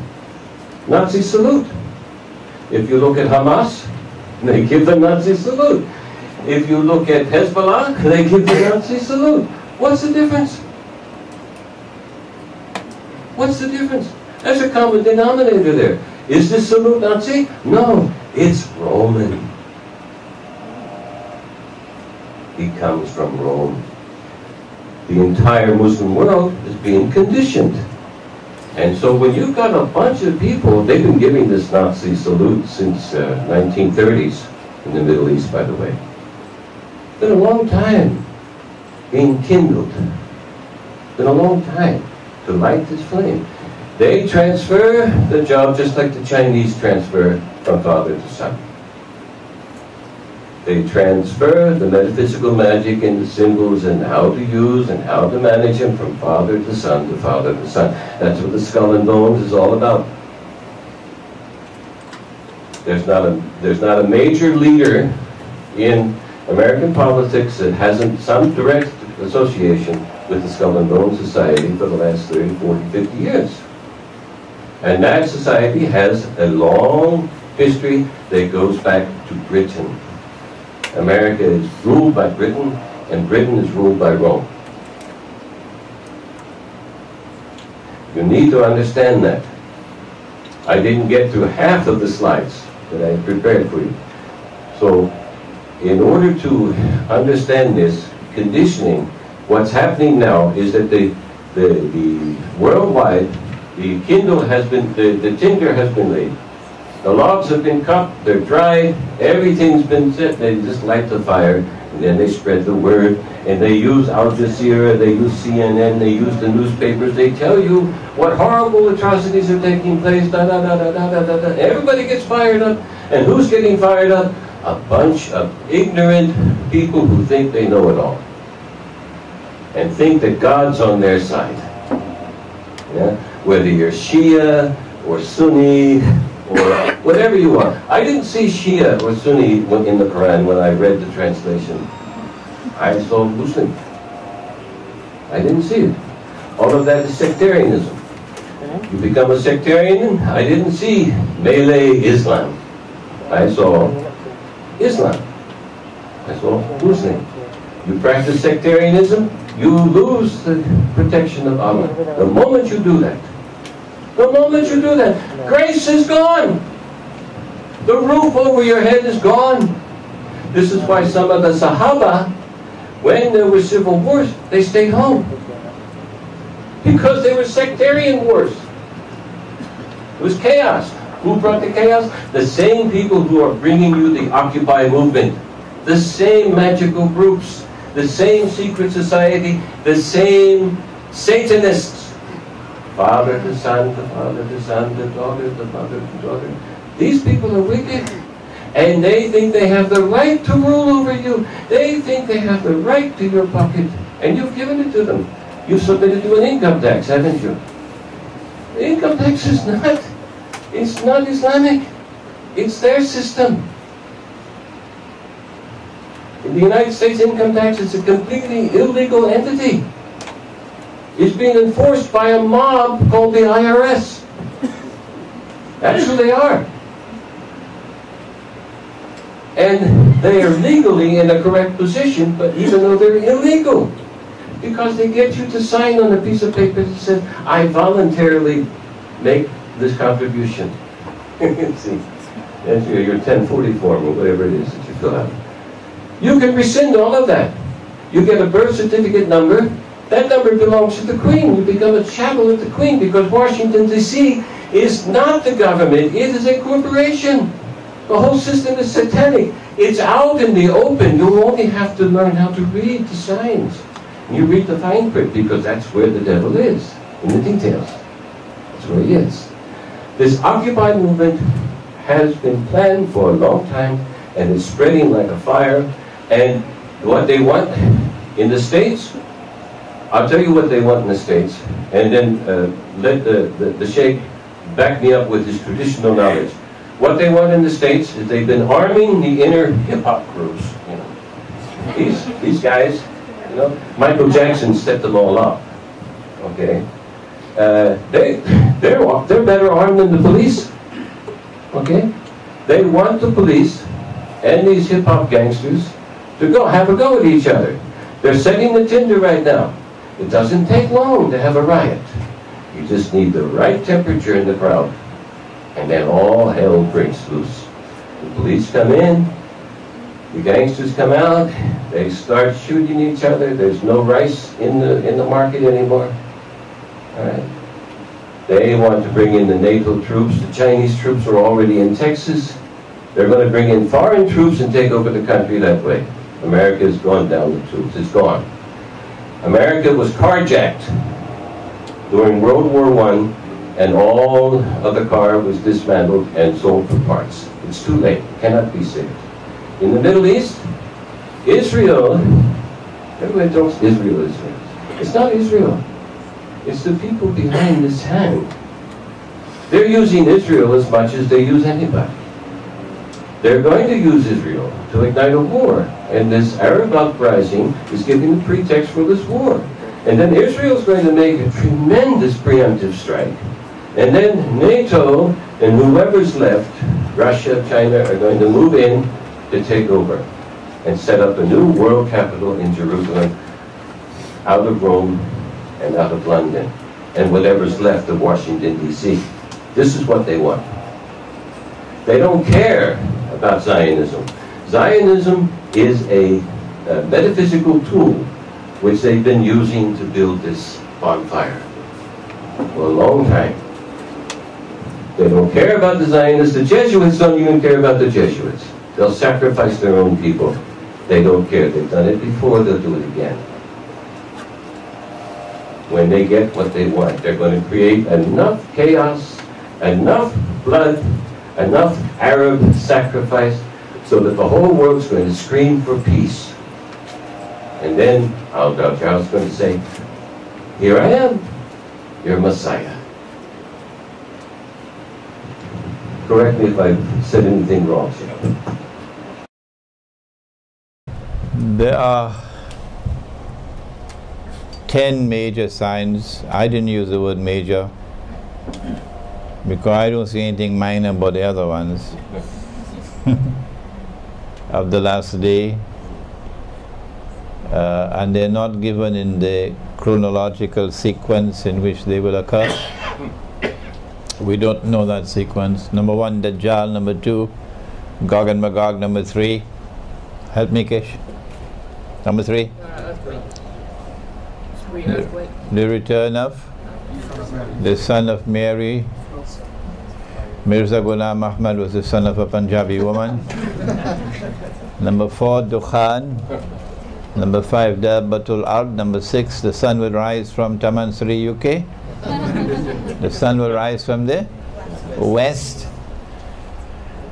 Nazi salute. If you look at Hamas, they give the Nazi salute. If you look at Hezbollah, they give the Nazi salute. What's the difference? What's the difference? There's a common denominator there. Is this salute Nazi? No, it's Roman. He comes from Rome. the entire Muslim world is being conditioned. And so when you've got a bunch of people, they've been giving this Nazi salute since uh, 1930s in the Middle East, by the way. It's been a long time being kindled. It's been a long time to light this flame. They transfer the job just like the Chinese transfer from father to son. They transfer the metaphysical magic and the symbols and how to use and how to manage them from father to son to father to son. That's what the skull and bones is all about. There's not a, there's not a major leader in American politics that hasn't some direct association with the Skull and Bones Society for the last 30, 40, 50 years. And that society has a long history that goes back to Britain. America is ruled by Britain, and Britain is ruled by Rome. You need to understand that. I didn't get to half of the slides that I prepared for you. So, in order to understand this conditioning, What's happening now is that the, the, the worldwide, the Kindle has been, the, the tinder has been laid. The logs have been cut, they're dry, everything's been set, they just light the fire, and then they spread the word, and they use Al Jazeera, they use CNN, they use the newspapers, they tell you what horrible atrocities are taking place, da da da da da da da Everybody gets fired up, and who's getting fired up? A bunch of ignorant people who think they know it all. And think that God's on their side. Yeah? Whether you're Shia or Sunni or whatever you are. I didn't see Shia or Sunni in the Quran when I read the translation. I saw Muslim. I didn't see it. All of that is sectarianism. You become a sectarian, I didn't see Malay Islam. I saw Islam. I saw Muslim. You practice sectarianism, you lose the protection of Allah. The moment you do that, the moment you do that, grace is gone. The roof over your head is gone. This is why some of the Sahaba, when there were civil wars, they stayed home. Because they were sectarian wars. It was chaos. Who brought the chaos? The same people who are bringing you the Occupy movement. The same magical groups. The same secret society. The same Satanists father to son, the father to son, the daughter to mother to daughter. These people are wicked. And they think they have the right to rule over you. They think they have the right to your pocket. And you've given it to them. You've submitted to an income tax, haven't you? The income tax is not, it's not Islamic. It's their system. In the United States, income tax is a completely illegal entity It's being enforced by a mob called the IRS. That's who they are. And they are legally in a correct position, but even though they're illegal, because they get you to sign on a piece of paper that says, I voluntarily make this contribution. (laughs) See, that's your, your 1040 form or whatever it is that you fill out. You can rescind all of that. You get a birth certificate number, that number belongs to the Queen. You become a chattel of the Queen because Washington, D.C. is not the government. It is a corporation. The whole system is satanic. It's out in the open. You only have to learn how to read the signs. You read the fine print because that's where the devil is, in the details. That's where he is. This Occupy movement has been planned for a long time and is spreading like a fire. And what they want in the States, I'll tell you what they want in the States, and then uh, let the, the, the Sheikh back me up with his traditional knowledge. What they want in the States is they've been arming the inner hip-hop groups. You know. These, these guys, you know, Michael Jackson set them all up. Okay? Uh, they, they're, they're better armed than the police. Okay? They want the police and these hip-hop gangsters to go have a go at each other. They're setting the tinder right now. It doesn't take long to have a riot. You just need the right temperature in the crowd. And then all hell breaks loose. The police come in, the gangsters come out, They start shooting each other. There's no rice in the, in the market anymore. All right? They want to bring in the NATO troops. The Chinese troops are already in Texas. They're going to bring in foreign troops and take over the country that way. America has gone down the tubes. It's gone. America was carjacked during World War I, and all of the car was dismantled and sold for parts. It's too late. Cannot be saved. In the Middle East, Israel, everybody talks Israel, Israel. It's not Israel. It's the people behind this hand. They're using Israel as much as they use anybody. They're going to use Israel to ignite a war. And this Arab uprising is giving the pretext for this war. And then Israel's going to make a tremendous preemptive strike. And then NATO and whoever's left, Russia, China, are going to move in to take over and set up a new world capital in Jerusalem out of Rome and out of London and whatever's left of Washington, D.C. This is what they want. They don't care about Zionism. Zionism is a, a metaphysical tool which they've been using to build this bonfire for a long time. They don't care about the Zionists. The Jesuits don't even care about the Jesuits. They'll sacrifice their own people. They don't care. They've done it before, they'll do it again. When they get what they want, they're going to create enough chaos, enough blood, enough Arab sacrifice so that the whole world's going to scream for peace. And then Al Dajjal's going to say, here I am, your Messiah. Correct me if I've said anything wrong. There are 10 major signs. I didn't use the word major because I don't see anything minor about the other ones (laughs) of the last day. Uh, and they're not given in the chronological sequence in which they will occur. (coughs) We don't know that sequence. Number one, Dajjal. Number two, Gog and Magog. Number three, help me, Kish. Number three, the, the return of the son of Mary. Mirza Ghulam Ahmad was the son of a Punjabi woman. Number four, Dukhan. Number five, Dabbatul Ard. Number six, the sun will rise from Tamansri, UK. the sun will rise from the west.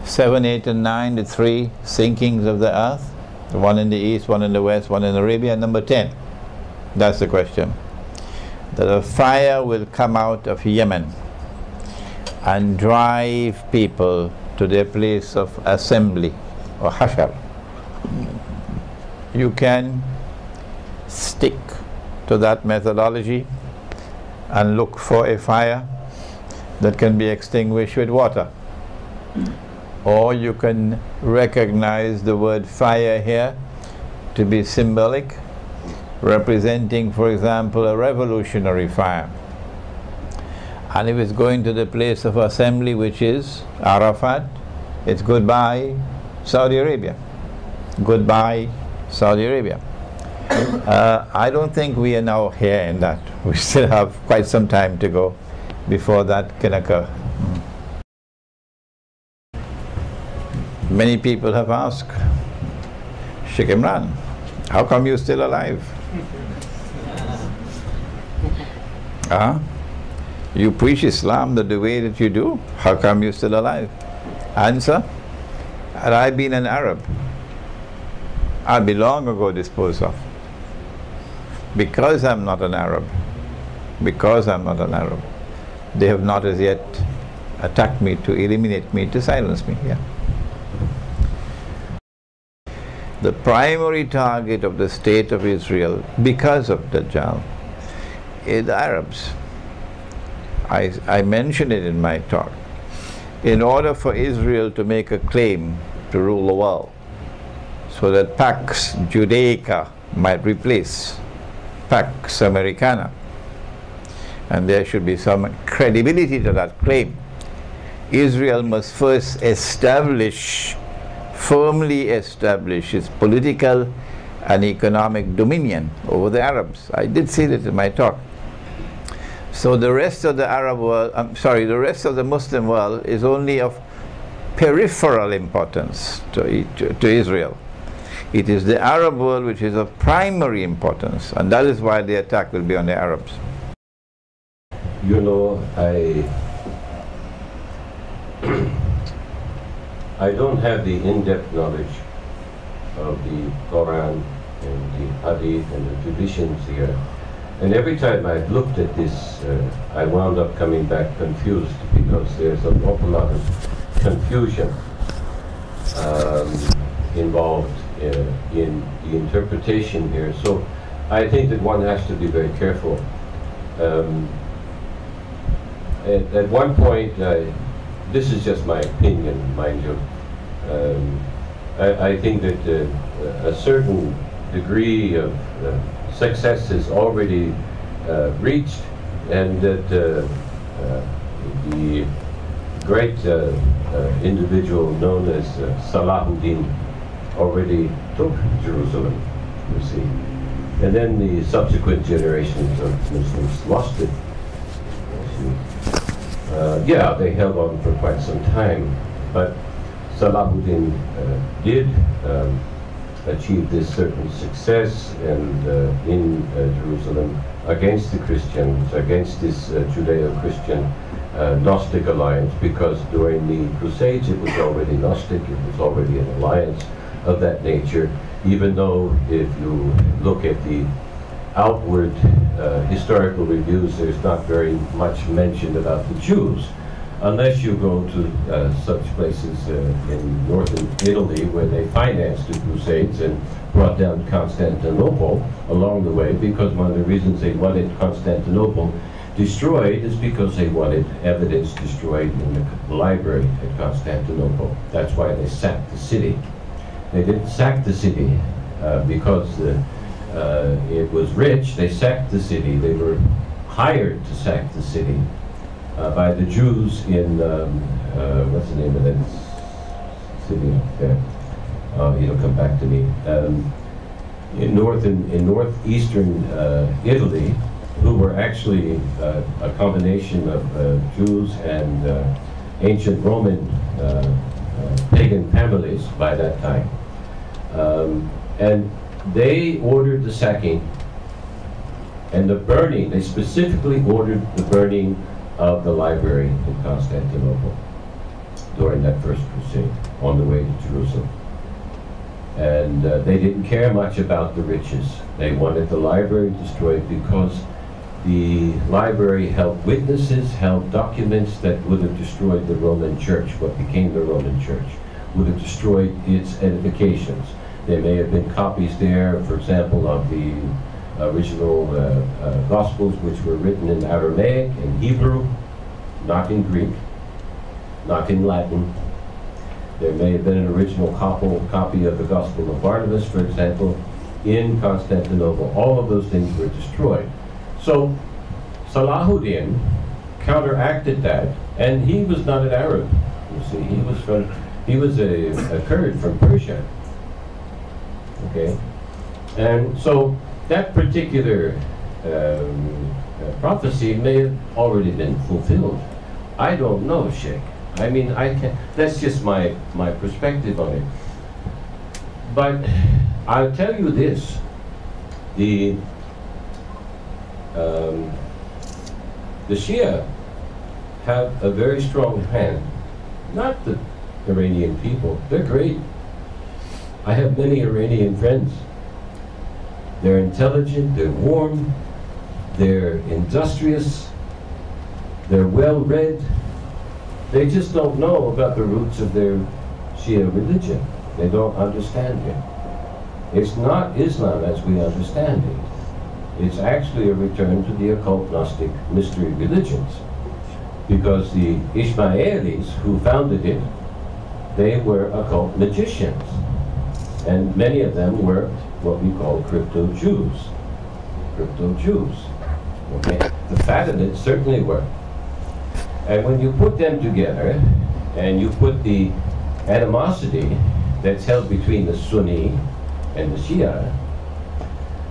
Seven, eight, and nine, the three sinkings of the earth. One in the east, one in the west, one in Arabia. Number ten, that's the question. That a fire will come out of Yemen and drive people to their place of assembly or hashar. You can stick to that methodology and look for a fire that can be extinguished with water. Or you can recognize the word fire here to be symbolic, representing, for example, a revolutionary fire. And if it's going to the place of assembly, which is Arafat, it's goodbye, Saudi Arabia. Goodbye, Saudi Arabia. (coughs) Uh, I don't think we are now here in that. We still have quite some time to go before that can occur. Many people have asked, Sheikh Imran, how come you're still alive? (laughs) Huh? You preach Islam the, the way that you do, how come you're still alive? Answer, had I been an Arab, I'd be long ago disposed of. Because I'm not an Arab, because I'm not an Arab, they have not as yet attacked me to eliminate me, to silence me. Yeah. The primary target of the state of Israel, because of Dajjal, is Arabs. I, I mentioned it in my talk. In order for Israel to make a claim to rule the world, so that Pax Judaica might replace Pax Americana, and there should be some credibility to that claim. Israel must first establish, firmly establish its political and economic dominion over the Arabs. I did say that in my talk. So the rest of the Arab world, I'm sorry, the rest of the Muslim world is only of peripheral importance to, to, to Israel. It is the Arab world which is of primary importance, and that is why the attack will be on the Arabs. You know, I (clears throat) I don't have the in-depth knowledge of the Quran and the Hadith and the traditions here. And every time I've looked at this, uh, I wound up coming back confused because there's an awful lot of confusion um, involved uh, in the interpretation here. So I think that one has to be very careful. Um, at, at, one point, I, this is just my opinion, mind you. Um, I, I, think that uh, a certain degree of uh, success is already uh, reached, and that uh, uh, the great uh, individual known as Salahuddin already took Jerusalem, you see. And then the subsequent generations of Muslims lost it. Uh, yeah, they held on for quite some time, but Salahuddin uh, did um, achieve this certain success and uh, in uh, Jerusalem against the Christians, against this uh, Judeo-Christian Gnostic alliance, because during the Crusades it was already Gnostic, it was already an alliance of that nature, even though if you look at the outward uh, historical reviews, there's not very much mentioned about the Jews, unless you go to uh, such places uh, in northern Italy where they financed the Crusades and brought down Constantinople along the way, because one of the reasons they wanted Constantinople destroyed is because they wanted evidence destroyed in the library at Constantinople. That's why they sacked the city. They didn't sack the city uh, because the uh, it was rich, they sacked the city. They were hired to sack the city uh, by the Jews in, um, uh, what's the name of that city up there? Uh, it'll come back to me. Um, in northern, in northeastern uh, Italy, who were actually uh, a combination of Jews and ancient Roman pagan families by that time. Um, and they ordered the sacking and the burning, they specifically ordered the burning of the library in Constantinople during that first crusade on the way to Jerusalem. And uh, they didn't care much about the riches. They wanted the library destroyed because the library held witnesses, held documents that would have destroyed the Roman church, what became the Roman church, would have destroyed its edifications. There may have been copies there, for example, of the original uh, uh, Gospels, which were written in Aramaic and Hebrew, not in Greek, not in Latin. There may have been an original copy of the Gospel of Barnabas, for example, in Constantinople. All of those things were destroyed. So Salahuddin counteracted that, and he was not an Arab. You see, he was from he was a, a Kurd from Persia. Okay? And so that particular um, prophecy may have already been fulfilled. I don't know, Sheikh. I mean, I can that's just my, my perspective on it. But I'll tell you this. The, um, the Shia have a very strong hand. Not the Iranian people. They're great. I have many Iranian friends. They're intelligent, they're warm, they're industrious, they're well-read. They just don't know about the roots of their Shia religion. They don't understand it. It's not Islam as we understand it. It's actually a return to the occult Gnostic mystery religions. Because the Ismailis who founded it, they were occult magicians and many of them were what we call crypto Jews. Crypto Jews. Okay? The Fatimids certainly were. And when you put them together, and you put the animosity that's held between the Sunni and the Shia,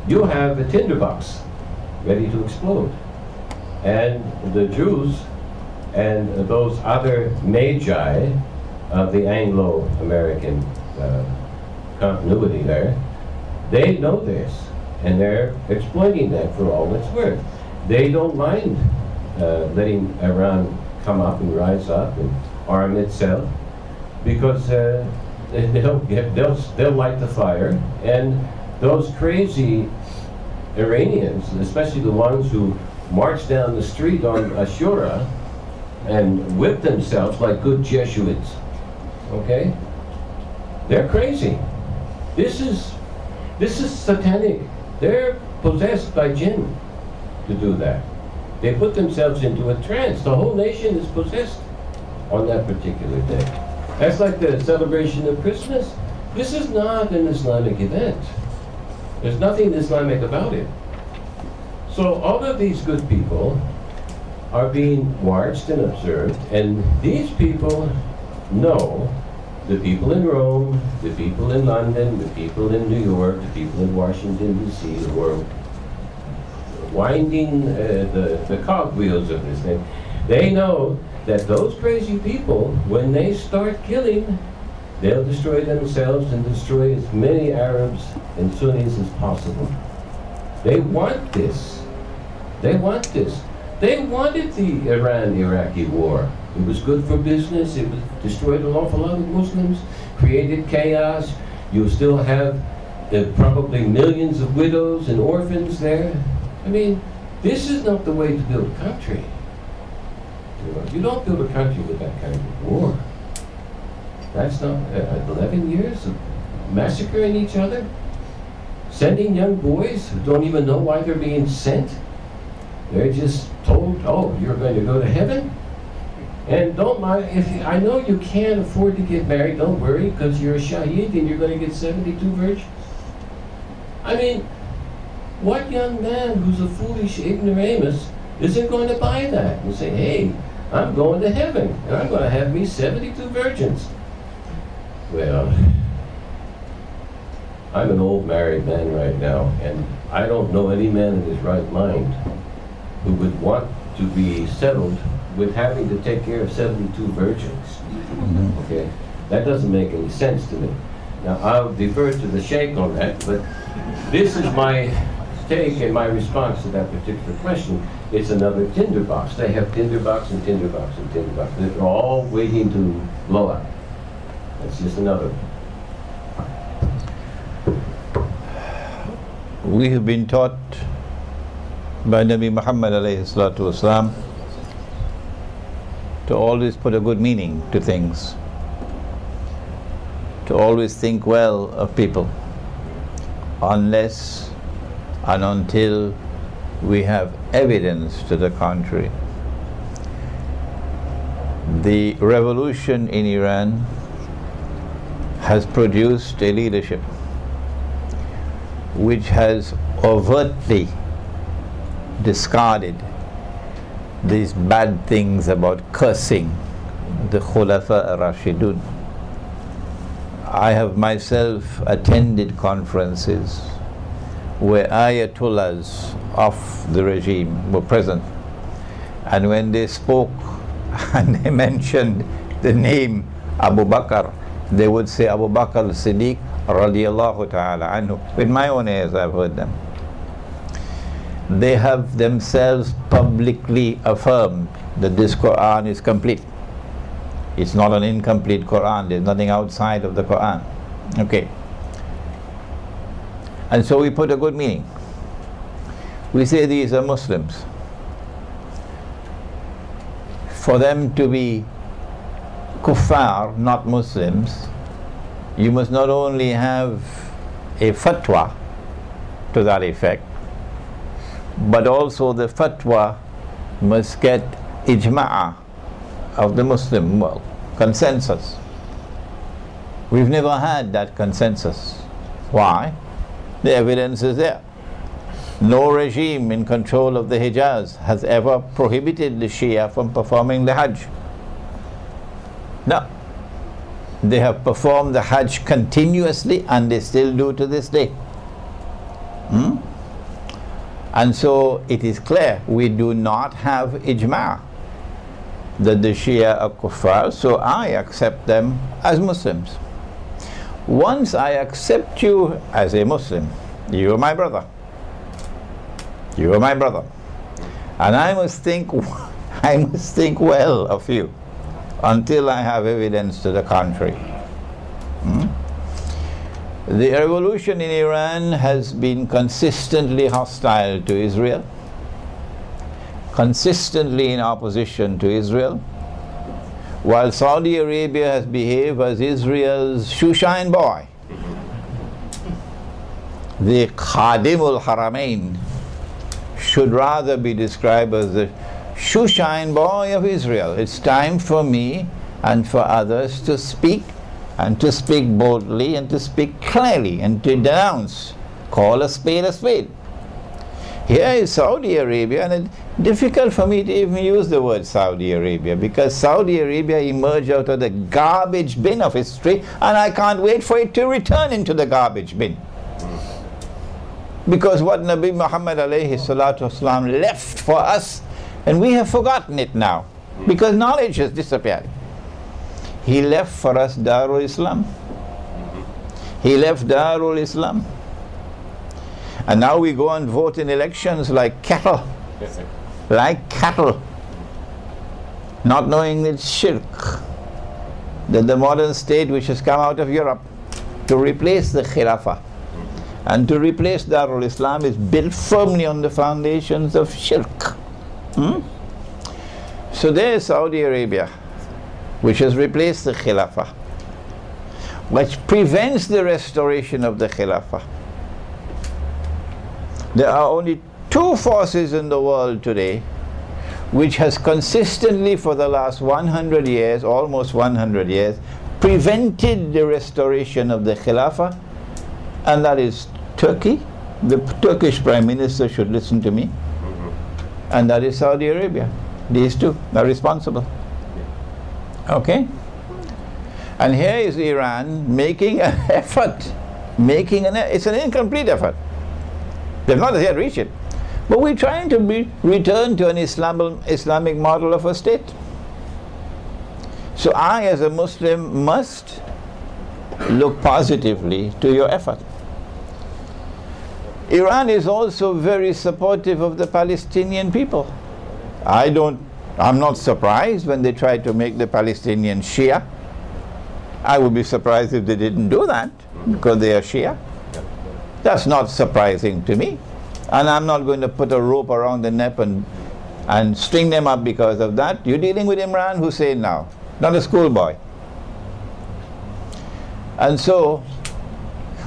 you have a tinderbox ready to explode. And the Jews and those other magi of the Anglo-American uh, continuity there, they know this, and they're exploiting that for all it's worth. They don't mind uh, letting Iran come up and rise up and arm itself because uh, (laughs) they'll, get, they'll, they'll light the fire. And those crazy Iranians, especially the ones who march down the street on Ashura and whip themselves like good Jesuits, okay? They're crazy. This is, this is satanic. They're possessed by jinn to do that. They put themselves into a trance. The whole nation is possessed on that particular day. That's like the celebration of Christmas. This is not an Islamic event. There's nothing Islamic about it. So all of these good people are being watched and observed, and these people know the people in Rome, the people in London, the people in New York, the people in Washington, D.C., who are winding uh, the, the cogwheels of this thing, they know that those crazy people, when they start killing, they'll destroy themselves and destroy as many Arabs and Sunnis as possible. They want this. They want this. They wanted the Iran-Iraqi war. It was good for business. It destroyed an awful lot of Muslims, created chaos. You still have probably millions of widows and orphans there. I mean, this is not the way to build a country. You don't build a country with that kind of war. That's not uh, 11 years of massacring each other, sending young boys who don't even know why they're being sent. They're just told, oh, you're going to go to heaven? And don't mind, if you, I know you can't afford to get married, don't worry, because you're a shaheed and you're going to get 72 virgins. I mean, what young man who's a foolish ignoramus isn't going to buy that and say, hey, I'm going to heaven and I'm going to have me 72 virgins? Well, I'm an old married man right now, and I don't know any man in his right mind who would want to be settled with having to take care of 72 virgins. Mm-hmm. Okay? That doesn't make any sense to me. Now, I'll defer to the Sheikh on that, but this is my take and my response to that particular question. It's another tinderbox. They have tinderbox and tinderbox and tinderbox. They're all waiting to blow up. That's just another We have been taught by Nabi Muhammad والسلام, to always put a good meaning to things, to always think well of people, unless and until we have evidence to the contrary. The revolution in Iran has produced a leadership which has overtly discarded these bad things about cursing the Khulafa Rashidun. I have myself attended conferences where ayatollahs of the regime were present. And when they spoke (laughs) and they mentioned the name Abu Bakr, they would say Abu Bakr Siddiq radiallahu ta'ala anhu. With my own ears I've heard them they have themselves publicly affirmed that this Quran is complete. It's not an incomplete Quran, there's nothing outside of the Quran. Okay. And so we put a good meaning. We say these are Muslims. For them to be kuffar, not Muslims, you must not only have a fatwa to that effect, but also the fatwa must get ijma'a of the Muslim world, consensus. We've never had that consensus. Why? The evidence is there. No regime in control of the Hijaz has ever prohibited the Shia from performing the Hajj. No. They have performed the Hajj continuously and they still do to this day. Hmm? And so it is clear we do not have ijma that the Shia are kuffar, so I accept them as Muslims. Once I accept you as a Muslim, you are my brother. You are my brother. And I must think (laughs) I must think well of you until I have evidence to the contrary. Hmm? The revolution in Iran has been consistently hostile to Israel, consistently in opposition to Israel, while Saudi Arabia has behaved as Israel's shoeshine boy. The Khadimul Haramain should rather be described as the shoeshine boy of Israel. It's time for me and for others to speak and to speak boldly and to speak clearly and to denounce, call a spade a spade. Here is Saudi Arabia, and it's difficult for me to even use the word Saudi Arabia because Saudi Arabia emerged out of the garbage bin of history, and I can't wait for it to return into the garbage bin. Because what Nabi Muhammad alayhi salatu wasalam left for us, and we have forgotten it now, because knowledge has disappeared. He left for us Darul Islam. He left Darul Islam. And now we go and vote in elections like cattle. (laughs) like cattle. Not knowing that shirk. That the modern state which has come out of Europe to replace the Khilafah and to replace Darul Islam is built firmly on the foundations of shirk. Hmm? So there is Saudi Arabia which has replaced the Khilafah, which prevents the restoration of the Khilafah. There are only two forces in the world today which has consistently for the last 100 years, almost 100 years, prevented the restoration of the Khilafah, and that is Turkey. The Turkish Prime Minister should listen to me, mm-hmm. and that is Saudi Arabia. These two are responsible. Okay? And here is Iran making an (laughs) effort, making an, it's an incomplete effort. They've not yet reached it. But we're trying to be, return to an Islam, Islamic model of a state. So I, as a Muslim, must look positively to your effort. Iran is also very supportive of the Palestinian people. I don't I'm not surprised when they try to make the Palestinians Shia. I would be surprised if they didn't do that because they are Shia. That's not surprising to me. And I'm not going to put a rope around the neck and, and string them up because of that. You're dealing with Imran Hosein now, not a schoolboy. And so,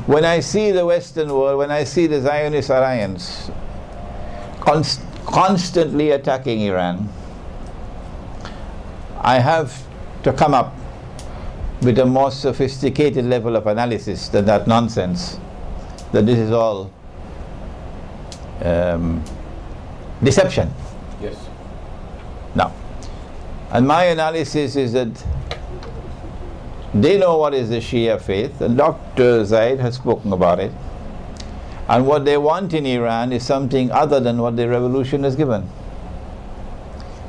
when I see the Western world, when I see the Zionist alliance const constantly attacking Iran, I have to come up with a more sophisticated level of analysis than that nonsense, that this is all um, deception. Yes. Now, and my analysis is that they know what is the Shia faith, and Dr. Zaid has spoken about it. And what they want in Iran is something other than what the revolution has given.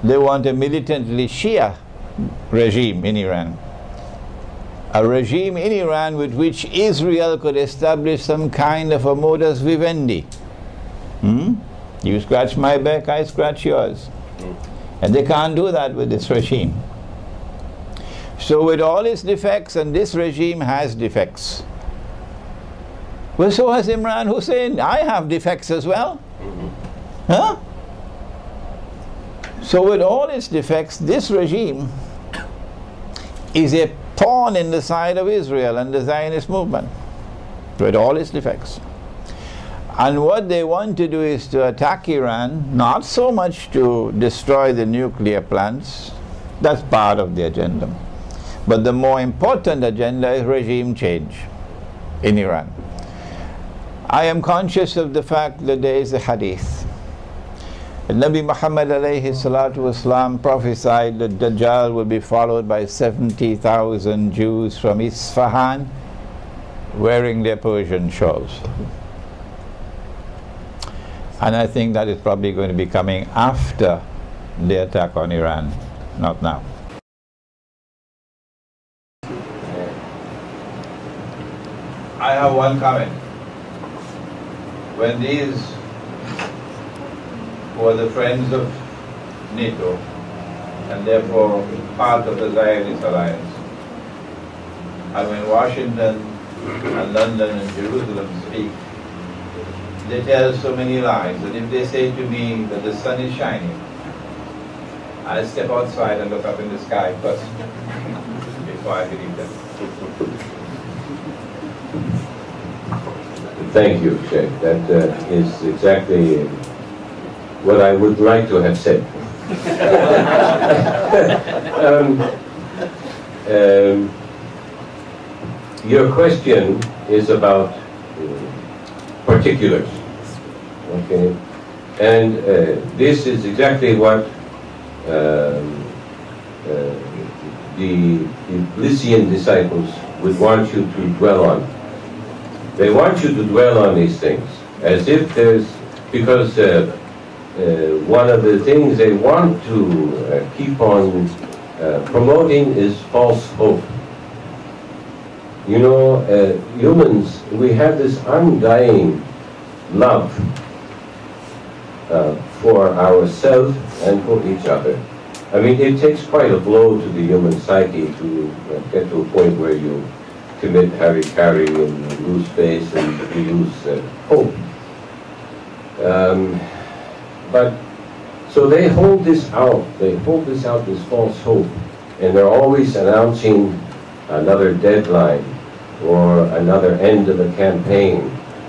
They want a militantly Shia regime in Iran. A regime in Iran with which Israel could establish some kind of a modus vivendi. Hmm? You scratch my back, I scratch yours. And they can't do that with this regime. So with all its defects, and this regime has defects. Well, so has Imran Hosein. I have defects as well. Huh? So with all its defects, this regime is a pawn in the side of Israel and the Zionist movement with all its defects. And what they want to do is to attack Iran, not so much to destroy the nuclear plants, that's part of the agenda. But the more important agenda is regime change in Iran. I am conscious of the fact that there is a hadith Nabi Muhammad alayhi salatu wasalam prophesied that Dajjal will be followed by 70,000 Jews from Isfahan wearing their Persian shawls. And I think that is probably going to be coming after the attack on Iran, not now. I have one comment. When these who are the friends of NATO and therefore part of the Zionist alliance, and when Washington and London and Jerusalem speak, they tell so many lies that if they say to me that the sun is shining, I'll step outside and look up in the sky first (laughs) before I believe them. Thank you, Sheikh. That uh, is exactly what I would like to have said. (laughs) um, um, your question is about uh, particulars, okay? And uh, this is exactly what um, uh, the, the disciples would want you to dwell on. They want you to dwell on these things as if there's, because uh, one of the things they want to uh, keep on uh, promoting is false hope. You know, uh, humans, we have this undying love uh, for ourselves and for each other. I mean, it takes quite a blow to the human psyche to uh, get to a point where you commit harikari and lose faith and lose uh, hope. Um, but so they hold this out. They hold this out, this false hope, and they're always announcing another deadline or another end of the campaign,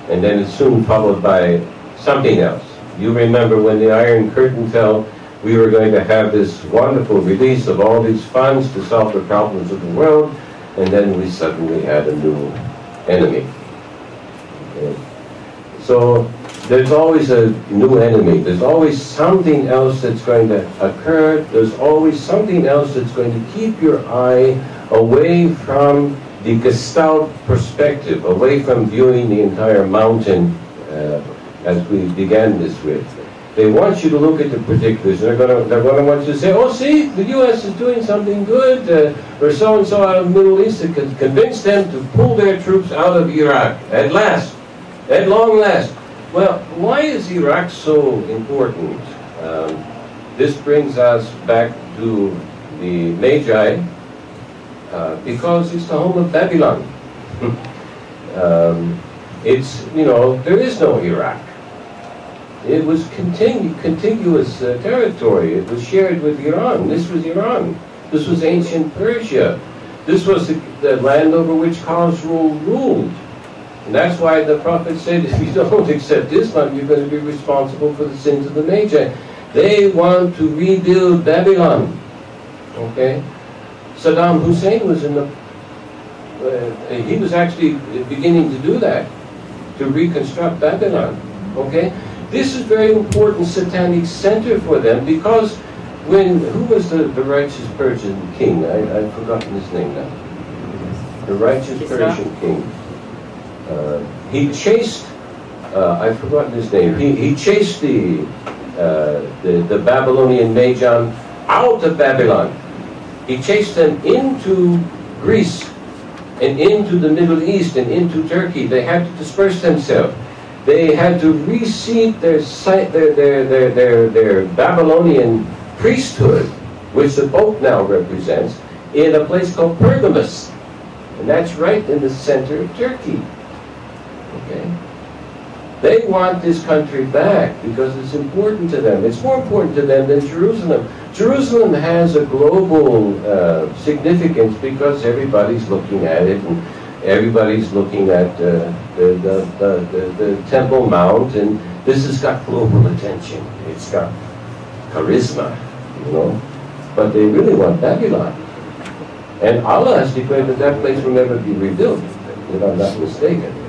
and then it's soon followed by something else. You remember when the Iron Curtain fell, we were going to have this wonderful release of all these funds to solve the problems of the world, and then we suddenly had a new enemy. Okay. So there's always a new enemy. There's always something else that's going to occur. There's always something else that's going to keep your eye away from the Gestalt perspective, away from viewing the entire mountain uh, as we began this with. They want you to look at the particulars. They're going to, they're going to want you to say, oh, see, the U.S. is doing something good, uh, or so-and-so out of the Middle East. It can convince them to pull their troops out of Iraq at last, at long last. Well, why is Iraq so important? Um, this brings us back to the Magi, uh, because it's the home of Babylon. (laughs) um, it's, you know, there is no Iraq. It was continu contiguous uh, territory. It was shared with Iran. This was Iran. This was ancient Persia. This was the, the land over which Khosrow ruled. And that's why the prophet said, if you don't (laughs) accept Islam, you're going to be responsible for the sins of the Magi. They want to rebuild Babylon. Okay? Saddam Hussein was in the, uh, he was actually beginning to do that, to reconstruct Babylon. Okay? This is very important satanic center for them because when, who was the, the righteous Persian king? I, I've forgotten his name now. The righteous Persian king. Uh, he chased, uh, I've forgotten his name, he, he chased the, uh, the, the Babylonian Magi out of Babylon. He chased them into Greece and into the Middle East and into Turkey. They had to disperse themselves. They had to reseat their, their, their, their, their, their Babylonian priesthood, which the Pope now represents, in a place called Pergamus. And that's right in the center of Turkey. Okay? They want this country back because it's important to them. It's more important to them than Jerusalem. Jerusalem has a global uh, significance because everybody's looking at it and everybody's looking at uh, the, the, the, the, Temple Mount and this has got global attention. It's got charisma, you know. But they really want Babylon. And Allah has declared that that place will never be rebuilt, if I'm not mistaken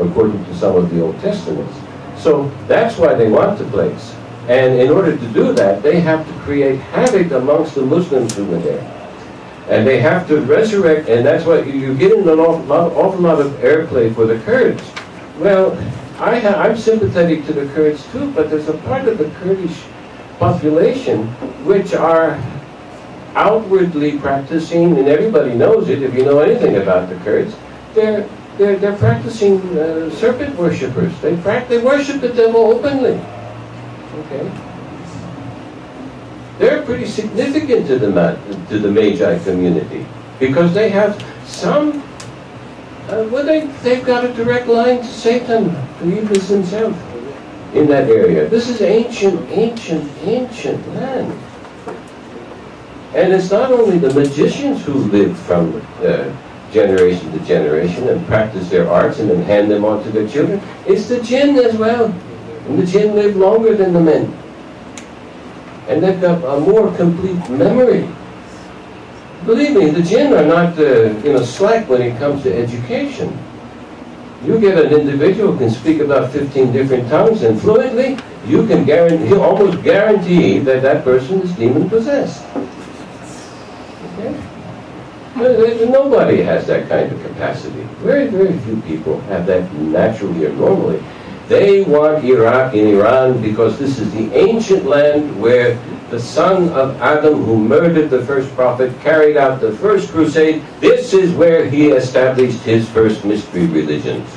according to some of the Old Testaments. So that's why they want the place. And in order to do that, they have to create havoc amongst the Muslims who were there. And they have to resurrect, and that's why you get getting an awful lot, awful lot of airplay for the Kurds. Well, I I'm sympathetic to the Kurds too, but there's a part of the Kurdish population which are outwardly practicing, and everybody knows it if you know anything about the Kurds, they're, they're, they're practicing uh, serpent worshippers. They, they worship the devil openly. Okay? They're pretty significant to the, to the Magi community because they have some uh, well, they, they've got a direct line to Satan, to Iblis himself, in that area. This is ancient, ancient, ancient land. And it's not only the magicians who live from uh, generation to generation and practice their arts and then hand them on to their children, it's the jinn as well. And the jinn live longer than the men. And they've got a more complete memory Believe me, the jinn are not uh, you know, slack when it comes to education. You get an individual who can speak about 15 different tongues and fluently, you can guarantee, almost guarantee that that person is demon possessed. Okay? Nobody has that kind of capacity. Very, very few people have that naturally or normally. They want Iraq and Iran because this is the ancient land where the son of Adam who murdered the first prophet, carried out the first crusade. This is where he established his first mystery religions.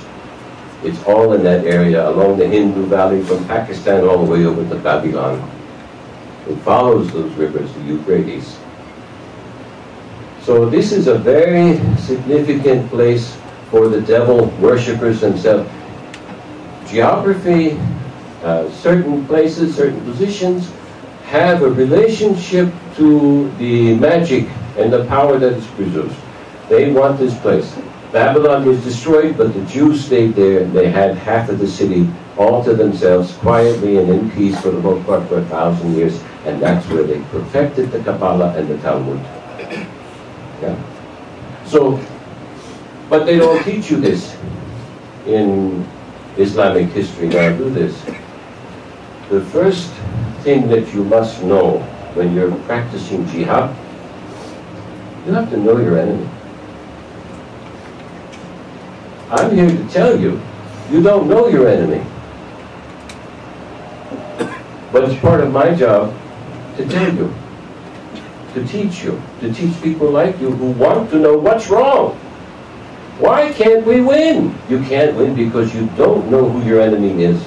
It's all in that area along the Indus Valley from Pakistan all the way over to Babylon. It follows those rivers, the Euphrates. So this is a very significant place for the devil worshippers themselves. Geography, uh, certain places, certain positions, have a relationship to the magic and the power that is produced. They want this place. Babylon was destroyed, but the Jews stayed there. They had half of the city all to themselves, quietly and in peace for the most part for a thousand years. And that's where they perfected the Kabbalah and the Talmud. Yeah. So, but they don't teach you this in Islamic history. Now do this. The first thing that you must know when you're practicing jihad, you have to know your enemy. I'm here to tell you, you don't know your enemy. But it's part of my job to tell you, to teach you, to teach people like you who want to know what's wrong. Why can't we win? You can't win because you don't know who your enemy is.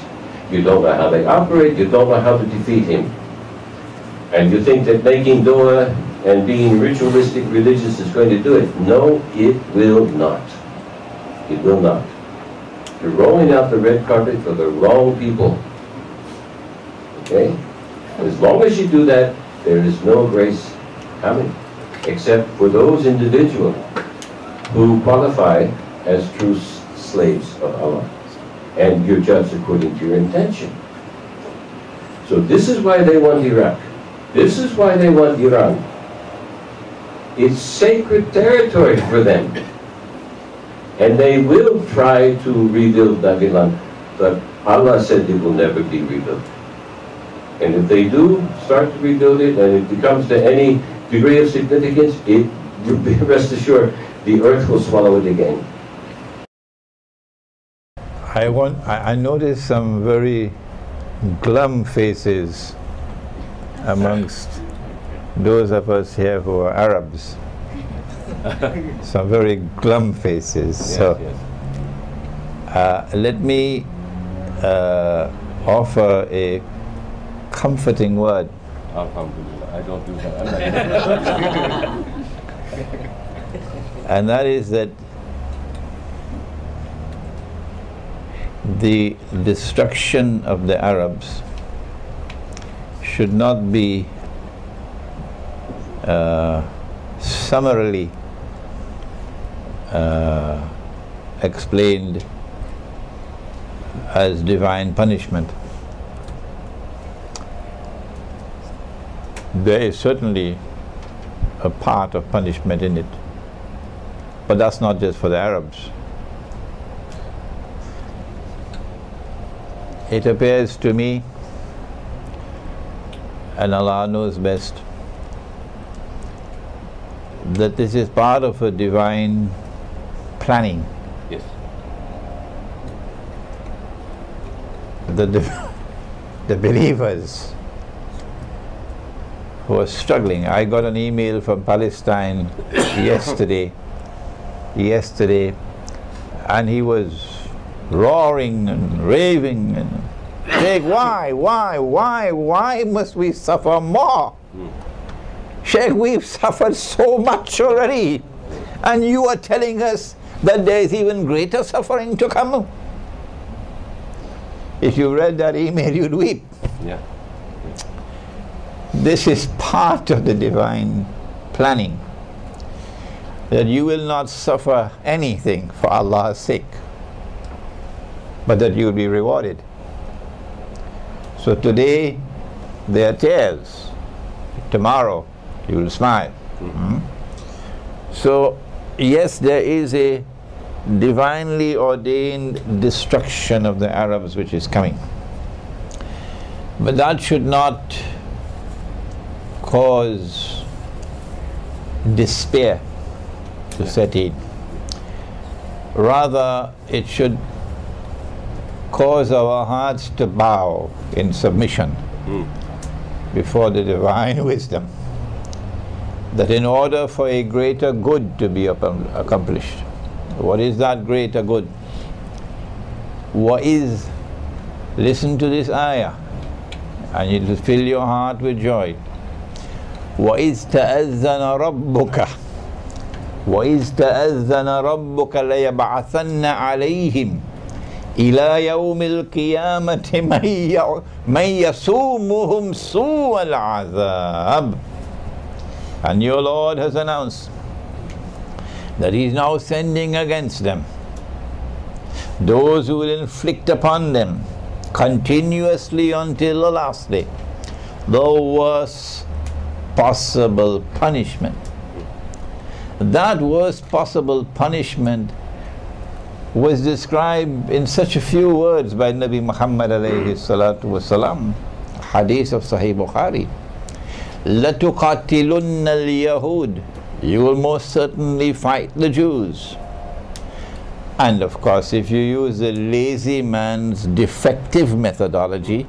You don't know how they operate. You don't know how to defeat him. And you think that making dua and being ritualistic religious is going to do it. No, it will not. It will not. You're rolling out the red carpet for the wrong people. Okay? As long as you do that, there is no grace coming, except for those individuals who qualify as true slaves of Allah and you're judged according to your intention. So this is why they want Iraq. This is why they want Iran. It's sacred territory for them. And they will try to rebuild Babylon, but Allah said it will never be rebuilt. And if they do start to rebuild it, and it becomes to any degree of significance, it, (laughs) rest assured, the earth will swallow it again. I want. I, I noticed some very glum faces amongst those of us here who are Arabs. (laughs) some very glum faces. Yes, so yes. Uh, let me uh, offer a comforting word. I don't do that. (laughs) and that is that the destruction of the Arabs should not be uh, summarily uh, explained as divine punishment. There is certainly a part of punishment in it, but that's not just for the Arabs. It appears to me, and Allah knows best, that this is part of a divine planning. Yes. the, the, (laughs) the believers who are struggling. I got an email from Palestine (coughs) yesterday, yesterday, and he was roaring and raving and saying, why, why, why, why must we suffer more? Sheikh, we've suffered so much already, and you are telling us that there is even greater suffering to come. If you read that email, you'd weep. Yeah. This is part of the divine planning. That you will not suffer anything for Allah's sake, but that you will be rewarded. So today, there are tears. Tomorrow, you will smile. Hmm? So, yes, there is a divinely ordained destruction of the Arabs which is coming. But that should not cause despair to set in. Rather, it should cause our hearts to bow in submission hmm. before the divine (laughs) wisdom. That in order for a greater good to be accomplished, what is that greater good? What is, listen to this ayah, and it will fill your heart with joy. وإذ تأذن ربك وإذ تأذن ربك ليبعثن عليهم إلى يوم القيامة من ي- من يسومهم سوء العذاب And your Lord has announced that He is now sending against them those who will inflict upon them continuously until the last day the worst possible punishment. That worst possible punishment was described in such a few words by Nabi Muhammad alayhi salatu wasalam, hadith of Sahih Bukhari. لَتُقَاتِلُنَّ الْيَهُودِ You will most certainly fight the Jews. And of course, if you use the lazy man's defective methodology,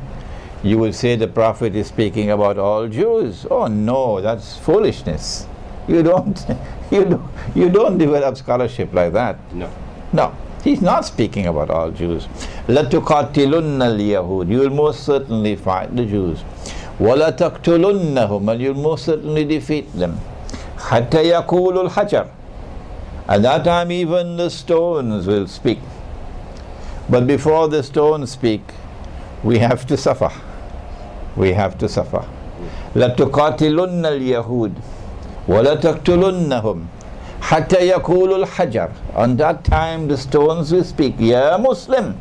you will say the Prophet is speaking about all Jews. Oh no, that's foolishness. You don't, (laughs) you don't, you don't develop scholarship like that. No. No, he's not speaking about all Jews. لَتُقَاتِلُنَّ الْيَهُودِ You will most certainly fight the Jews. وَلَتَقْتُلُنَّهُمْ And you'll most certainly defeat them. حَتَّى يَقُولُ الْحَجَرُ At that time even the stones will speak. But before the stones speak, we have to suffer. We have to suffer. لَتُقَاتِلُنَّ الْيَهُودِ وَلَتَقْتُلُنَّهُمْ حَتَّى يَقُولُ الْحَجَرُ On that time the stones will speak, يا مسلم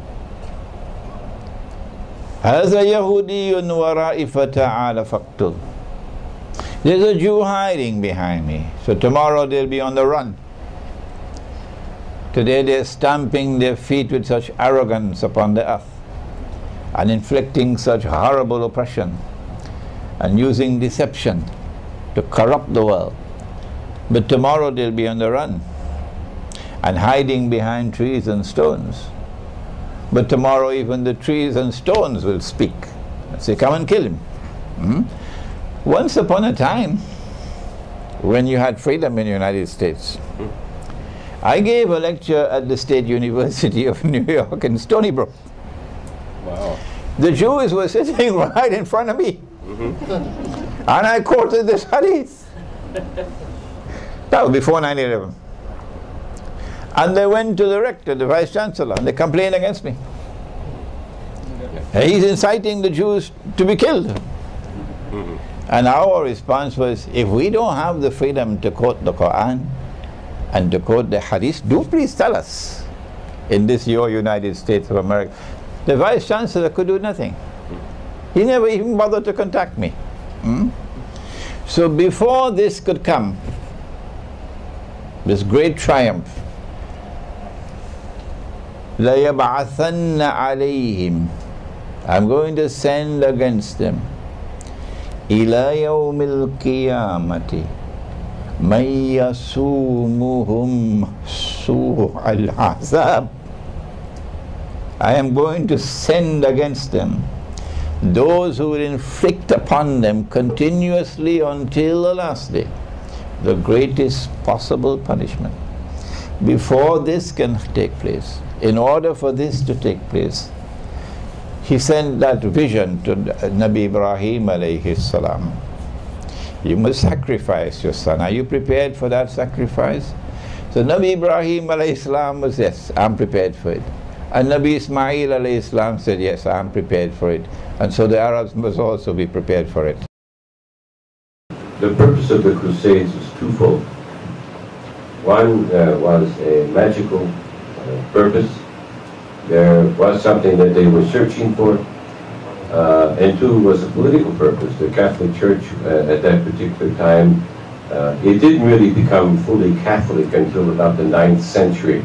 هذا يهودي ورائي فتعال فاقتل There's a Jew hiding behind me. So tomorrow they'll be on the run. Today they're stamping their feet with such arrogance upon the earth and inflicting such horrible oppression and using deception to corrupt the world. But tomorrow they'll be on the run and hiding behind trees and stones. But tomorrow even the trees and stones will speak and say, Come and kill him. Hmm? Once upon a time, when you had freedom in the United States, I gave a lecture at the State (laughs) University of New York in Stony Brook. Wow. The Jews were sitting (laughs) right in front of me. Mm-hmm. And I quoted this hadith. That was before 9 11. And they went to the rector, the vice chancellor, and they complained against me. He's inciting the Jews to be killed. Mm-hmm. And our response was if we don't have the freedom to quote the Quran and to quote the hadith, do please tell us in this your United States of America. The vice chancellor could do nothing. He never even bothered to contact me. Hmm? So before this could come, this great triumph, لَيَبْعَثَنَّ عَلَيْهِمْ I'm going to send against them إِلَى يَوْمِ الْقِيَامَةِ مَنْ يَسُومُهُمْ سُوءَ الْعَذَابِ I am going to send against them those who will inflict upon them continuously until the last day the greatest possible punishment. Before this can take place, in order for this to take place, he sent that vision to Nabi Ibrahim alayhi salam. You must sacrifice your son. Are you prepared for that sacrifice? So Nabi Ibrahim alayhi salam was, yes, I'm prepared for it. And Nabi Ismail alayhi salam said, yes, I'm prepared for it. And so the Arabs must also be prepared for it. The purpose of the Crusades was twofold. One uh, was a magical uh, purpose. There was something that they were searching for. Uh, and two was a political purpose. The Catholic Church uh, at that particular time, uh, it didn't really become fully Catholic until about the 9th century.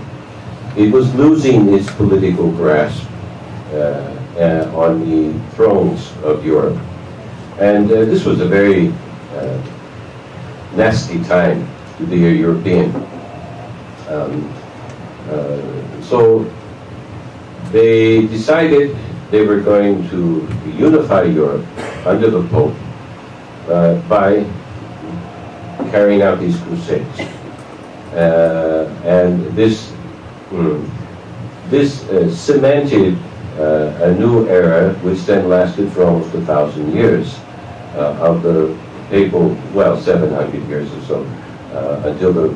It was losing its political grasp uh, uh, on the thrones of Europe. And uh, this was a very uh, nasty time to be a European. Um, so they decided they were going to unify Europe under the Pope uh, by carrying out these crusades. Uh, and this, mm, this uh, cemented uh, a new era which then lasted for almost a thousand years uh, of the papal, well, 700 years or so, uh, until the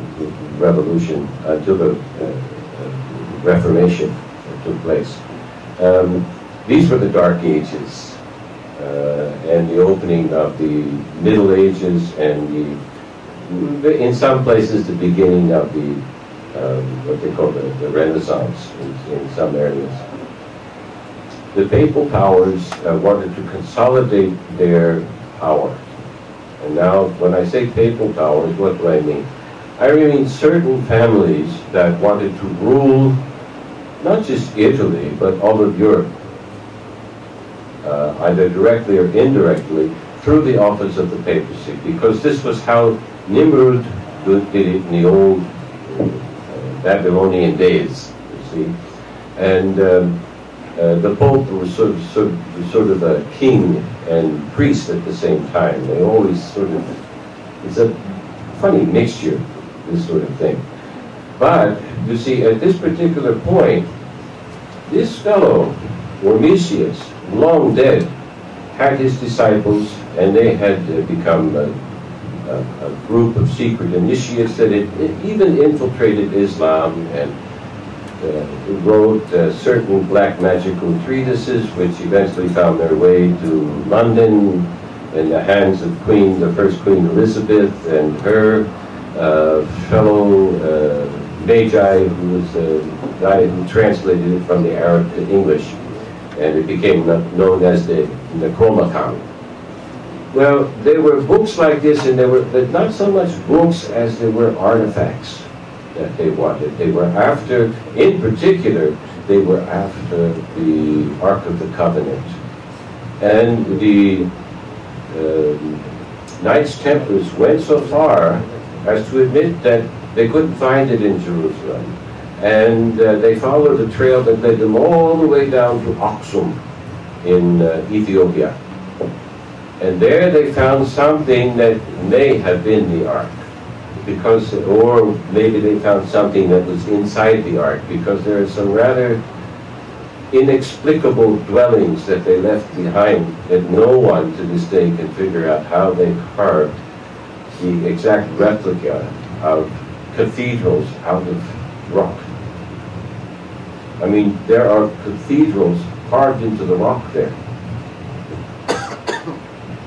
revolution, until the Reformation took place. Um, these were the Dark Ages uh, and the opening of the Middle Ages and the, in some places, the beginning of the, um, what they call the, the Renaissance in, in some areas the papal powers uh, wanted to consolidate their power. And now, when I say papal powers, what do I mean? I mean certain families that wanted to rule not just Italy, but all of Europe, uh, either directly or indirectly, through the office of the papacy, because this was how Nimrod did it in the old uh, Babylonian days, you see. And um, uh, the Pope was sort of, sort, of, sort of a king and priest at the same time. They always sort of, it's a funny mixture, this sort of thing. But, you see, at this particular point, this fellow, Hormesius, long dead, had his disciples, and they had uh, become a, a, a, group of secret initiates that had even infiltrated Islam and uh, wrote uh, certain black magical treatises, which eventually found their way to London in the hands of Queen, the first Queen Elizabeth, and her uh, fellow Magi, who was the guy who translated it from the Arab to English, and it became known as the Necronomicon. Well, there were books like this, and there were but not so much books as there were artifacts that they wanted. They were after, in particular, they were after the Ark of the Covenant. And the uh, Knights Templars went so far as to admit that they couldn't find it in Jerusalem. And uh, they followed a trail that led them all the way down to Aksum in uh, Ethiopia. And there they found something that may have been the Ark because, or maybe they found something that was inside the ark, because there are some rather inexplicable dwellings that they left behind that no one to this day can figure out how they carved the exact replica of cathedrals out of rock. I mean, there are cathedrals carved into the rock there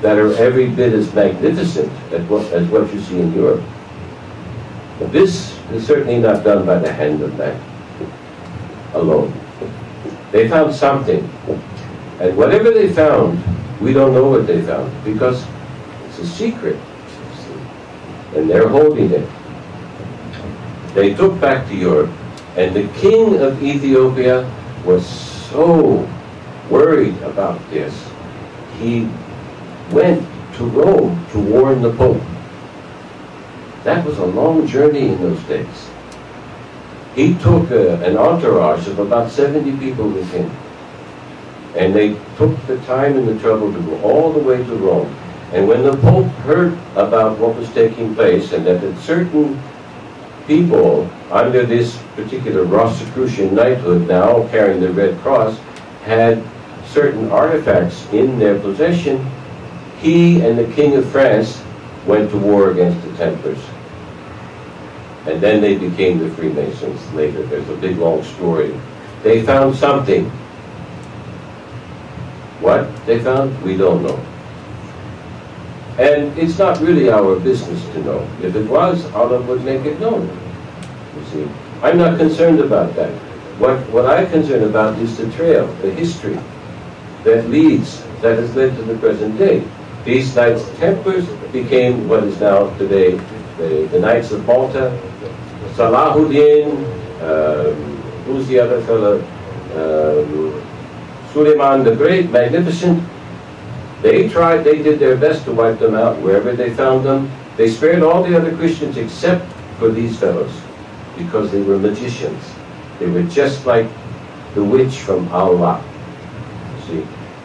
that are every bit as magnificent as what, as what you see in Europe. But this is certainly not done by the hand of man alone. They found something. And whatever they found, we don't know what they found because it's a secret. And they're holding it. They took back to Europe, and the king of Ethiopia was so worried about this, he went to Rome to warn the Pope. That was a long journey in those days. he took uh, an entourage of about 70 people with him. And they took the time and the trouble to go all the way to Rome. And when the Pope heard about what was taking place and that certain people under this particular Rosicrucian knighthood now carrying the Red Cross had certain artifacts in their possession, he and the King of France went to war against the Templars. And then they became the Freemasons later. There's a big long story. They found something. What they found, we don't know. And it's not really our business to know. If it was, Allah would make it known. You see, I'm not concerned about that. What, what I'm concerned about is the trail, the history that leads, that has led to the present day. These Knights Templars became what is now today the, the Knights of Malta, Salahuddin, um, who's the other fellow? Um, Suleiman the Great, magnificent. They tried, they did their best to wipe them out wherever they found them. They spared all the other Christians except for these fellows because they were magicians. They were just like the witch from Allah. See,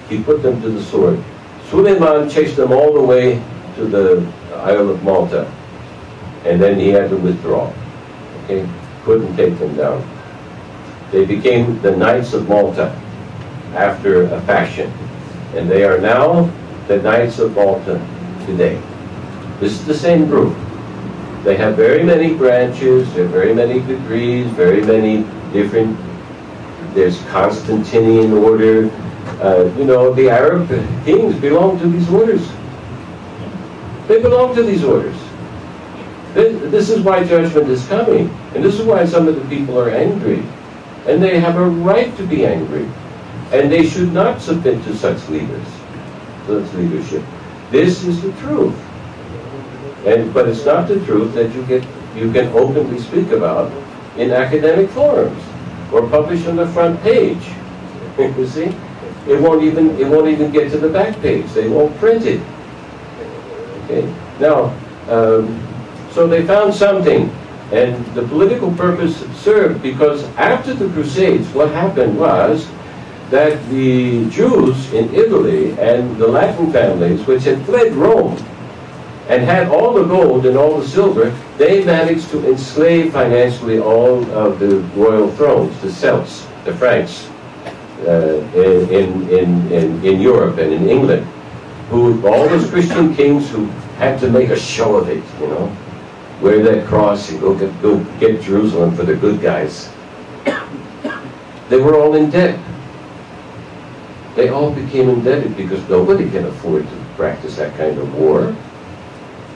he put them to the sword. Suleiman chased them all the way to the Isle of Malta, and then he had to withdraw okay, couldn't take them down. They became the Knights of Malta after a fashion. And they are now the Knights of Malta today. This is the same group. They have very many branches, very many degrees, very many different, there's Constantinian order. Uh, you know, the Arab kings belong to these orders. They belong to these orders. This is why judgment is coming. And this is why some of the people are angry. And they have a right to be angry. And they should not submit to such leaders, such leadership. This is the truth. And, but it's not the truth that you, get, you can openly speak about in academic forums or publish on the front page. (laughs) you see? It won't even it won't even get to the back page. They won't print it. Okay. Now, um, so they found something, and the political purpose served because after the Crusades, what happened was that the Jews in Italy and the Latin families, which had fled Rome and had all the gold and all the silver, they managed to enslave financially all of the royal thrones, the Celts, the Franks, Uh, in, in, in, in Europe and in England, who all those Christian kings who had to make a show of it, you know, wear that cross and go get, go get Jerusalem for the good guys. They were all in debt. They all became indebted because nobody can afford to practice that kind of war.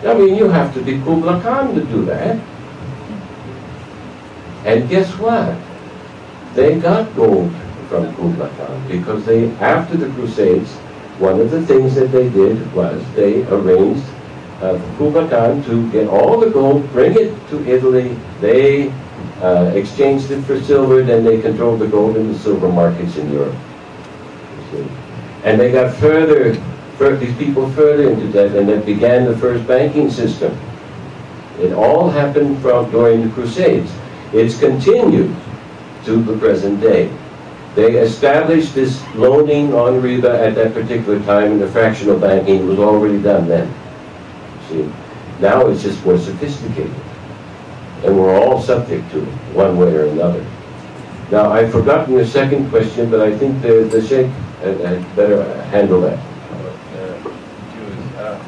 I mean, you have to be Kubla Khan to do that. And guess what? They got gold from Kubla Khan because they, after the Crusades, one of the things that they did was they arranged uh, Kublai Khan to get all the gold, bring it to Italy. They uh, exchanged it for silver, then they controlled the gold and the silver markets in Europe. And they got further, these people further into debt, and that began the first banking system. It all happened from during the Crusades. It's continued to the present day. They established this loaning on riba at that particular time, and the fractional banking was already done then. See, now it's just more sophisticated. And we're all subject to it, one way or another. Now, I've forgotten your second question, but I think the, the Sheikh had, had better handle that. Uh,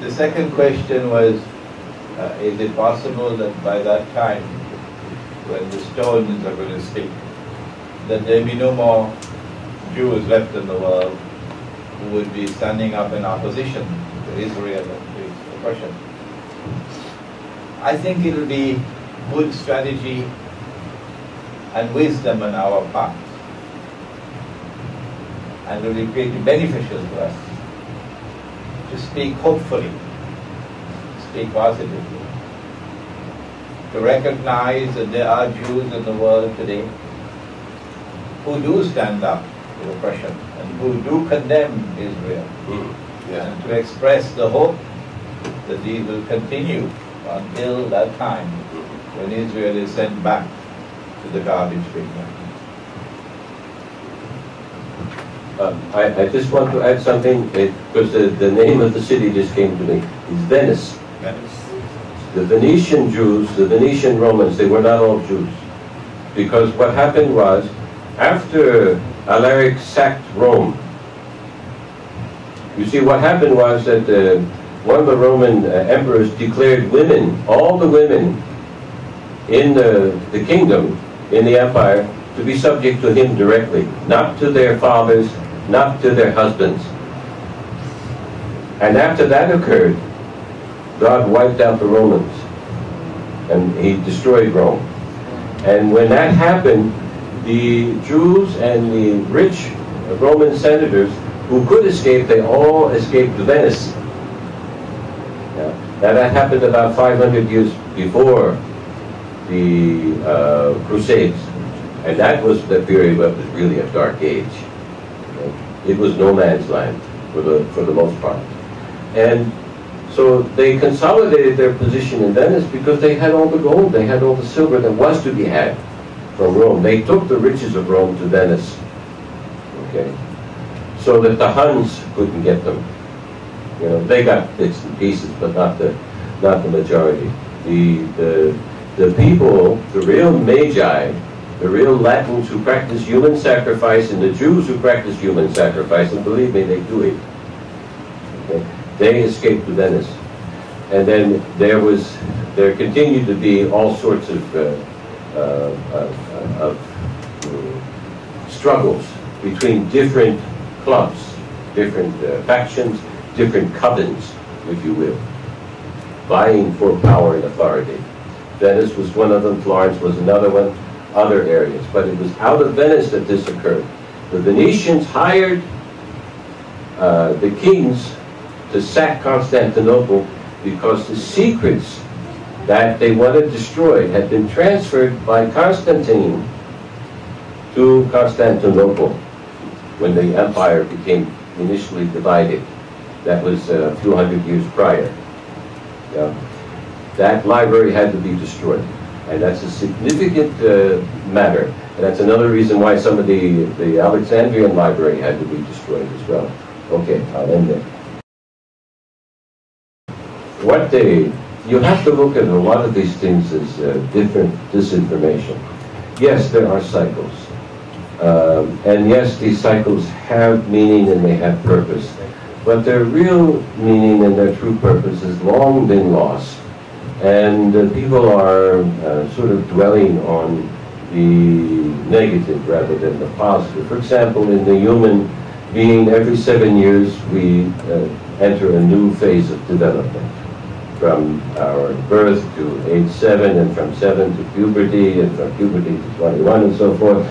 the second question was, uh, is it possible that by that time, when the stones are going to speak, that there be no more Jews left in the world who would be standing up in opposition to Israel and to its oppression. I think it will be good strategy and wisdom on our part. And it will be greatly beneficial to us to speak hopefully, speak positively, to recognize that there are Jews in the world today who do stand up to oppression and who do condemn Israel. Mm and to express the hope that these will continue until that time when Israel is sent back to the garbage bin? Um, I, I just want to add something, because the, the name of the city just came to me. It's Venice. Venice. The Venetian Jews, the Venetian Romans, they were not all Jews. Because what happened was, after Alaric sacked Rome, you see, what happened was that uh, one of the Roman uh, emperors declared women, all the women in the, the kingdom, in the empire, to be subject to him directly, not to their fathers, not to their husbands. And after that occurred, God wiped out the Romans and he destroyed Rome. And when that happened, the Jews and the rich Roman senators who could escape, they all escaped to Venice. Now that happened about 500 years before the uh, Crusades. And that was the period that was really a dark age. It was no man's land for the, for the most part. And so they consolidated their position in Venice because they had all the gold, they had all the silver that was to be had from Rome. They took the riches of Rome to Venice, okay, so that the Huns couldn't get them. You know, they got bits and pieces, but not the, not the majority. The, the, the people, the real magi, the real Latins who practice human sacrifice and the Jews who practice human sacrifice, and believe me, they do it. Okay? They escaped to Venice. And then there was, there continued to be all sorts of, uh, of uh, struggles between different clubs, different uh, factions, different covens, if you will, vying for power and authority. Venice was one of them, Florence was another one, other areas. But it was out of Venice that this occurred. The Venetians hired uh, the kings to sack Constantinople because the secrets that they wanted destroyed had been transferred by Constantine to Constantinople when the empire became initially divided. That was a few hundred years prior. Yeah. That library had to be destroyed. And that's a significant uh, matter. And that's another reason why some of the, the Alexandrian library had to be destroyed as well. Okay, I'll end there. What they, you have to look at a lot of these things as uh, different disinformation. Yes, there are cycles. Um, and yes, these cycles have meaning and they have purpose. But their real meaning and their true purpose has long been lost. And uh, people are uh, sort of dwelling on the negative rather than the positive. For example, in the human being, every seven years we uh, enter a new phase of development. From our birth to age seven, and from seven to puberty, and from puberty to 21, and so forth.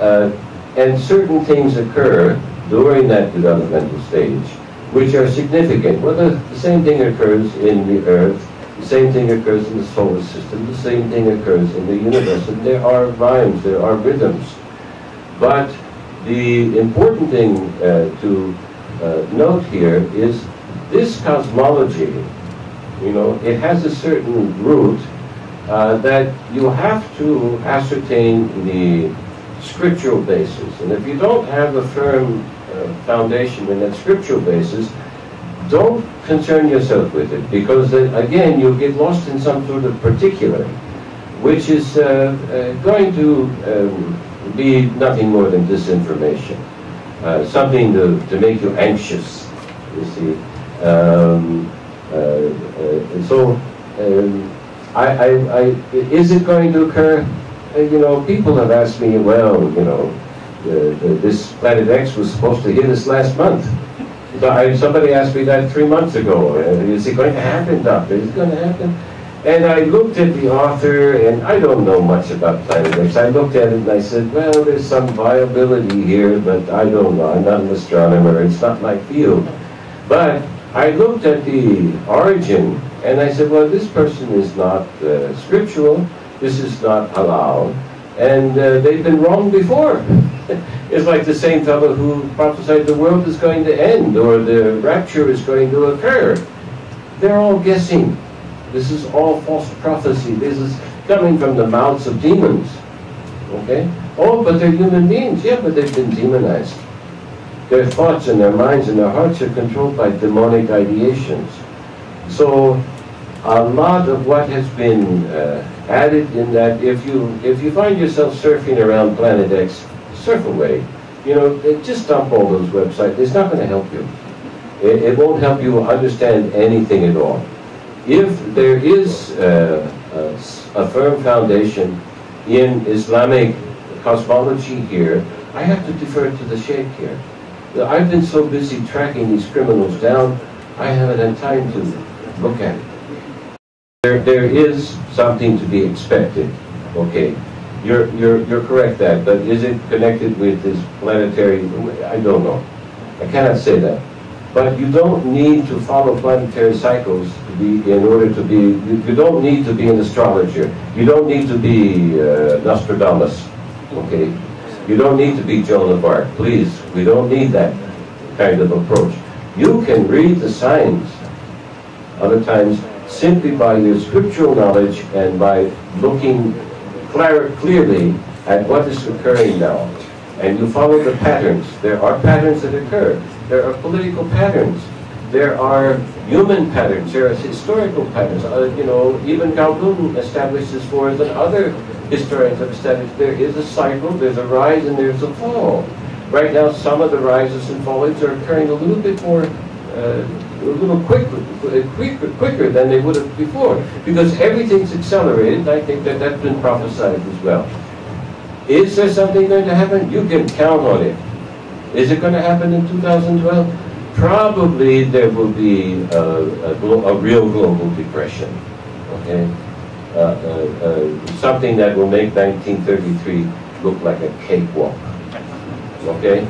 Uh, and certain things occur during that developmental stage which are significant. Well, the, the same thing occurs in the Earth the same thing occurs in the solar system. The same thing occurs in the universe. And there are rhymes, there are rhythms. But the important thing uh, to uh, note here is this cosmology, you know, it has a certain root uh, that you have to ascertain the scriptural basis. And if you don't have a firm uh, foundation in that scriptural basis, don't concern yourself with it because then again you'll get lost in some sort of particular which is uh, uh, going to um, be nothing more than disinformation uh, something to, to make you anxious you see um, uh, uh, Uh, uh, and so um, I, I, I, is it going to occur uh, you know people have asked me well you know uh, this planet X was supposed to hit us last month so I, somebody asked me that three months ago. Is it going to happen, doctor? Is it going to happen? And I looked at the author, and I don't know much about Planet X. I looked at it and I said, well, there's some viability here, but I don't know. I'm not an astronomer. It's not my field. But I looked at the origin, and I said, well, this person is not uh, scriptural. This is not halal. And uh, they've been wrong before. (laughs) It's like the same fellow who prophesied the world is going to end or the rapture is going to occur. They're all guessing. This is all false prophecy. This is coming from the mouths of demons. Okay? Oh, but they're human beings. Yeah, but they've been demonized. Their thoughts and their minds and their hearts are controlled by demonic ideations. So a lot of what has been uh, added in that if you if you find yourself surfing around Planet X, surf away. You know, just dump all those websites. It's not going to help you. It, it, won't help you understand anything at all. If there is uh, a, a firm foundation in Islamic cosmology here, I have to defer to the Sheikh here. I've been so busy tracking these criminals down, I haven't had time to look at it. There, there is something to be expected, okay. You're, you're, you're correct that, but is it connected with this planetary, I don't know. I cannot say that. But you don't need to follow planetary cycles to be, in order to be, you, you don't need to be an astrologer. You don't need to be uh, Nostradamus, okay? You don't need to be Joan of Arc, please. We don't need that kind of approach. You can read the signs other times simply by your scriptural knowledge and by looking clearly at what is occurring now. And you follow the patterns. There are patterns that occur. There are political patterns. There are human patterns. There are historical patterns. Uh, you know, Ibn Khaldun establishes for us and other historians have established there is a cycle, there's a rise and there's a fall. Right now, some of the rises and fallings are occurring a little bit more, uh, a little quicker, quicker, quicker than they would have before, because everything's accelerated. I think that that's been prophesied as well. Is there something going to happen? You can count on it. Is it going to happen in 2012? Probably there will be a, a, a real global depression. Okay, uh, uh, uh, something that will make 1933 look like a cakewalk. Okay,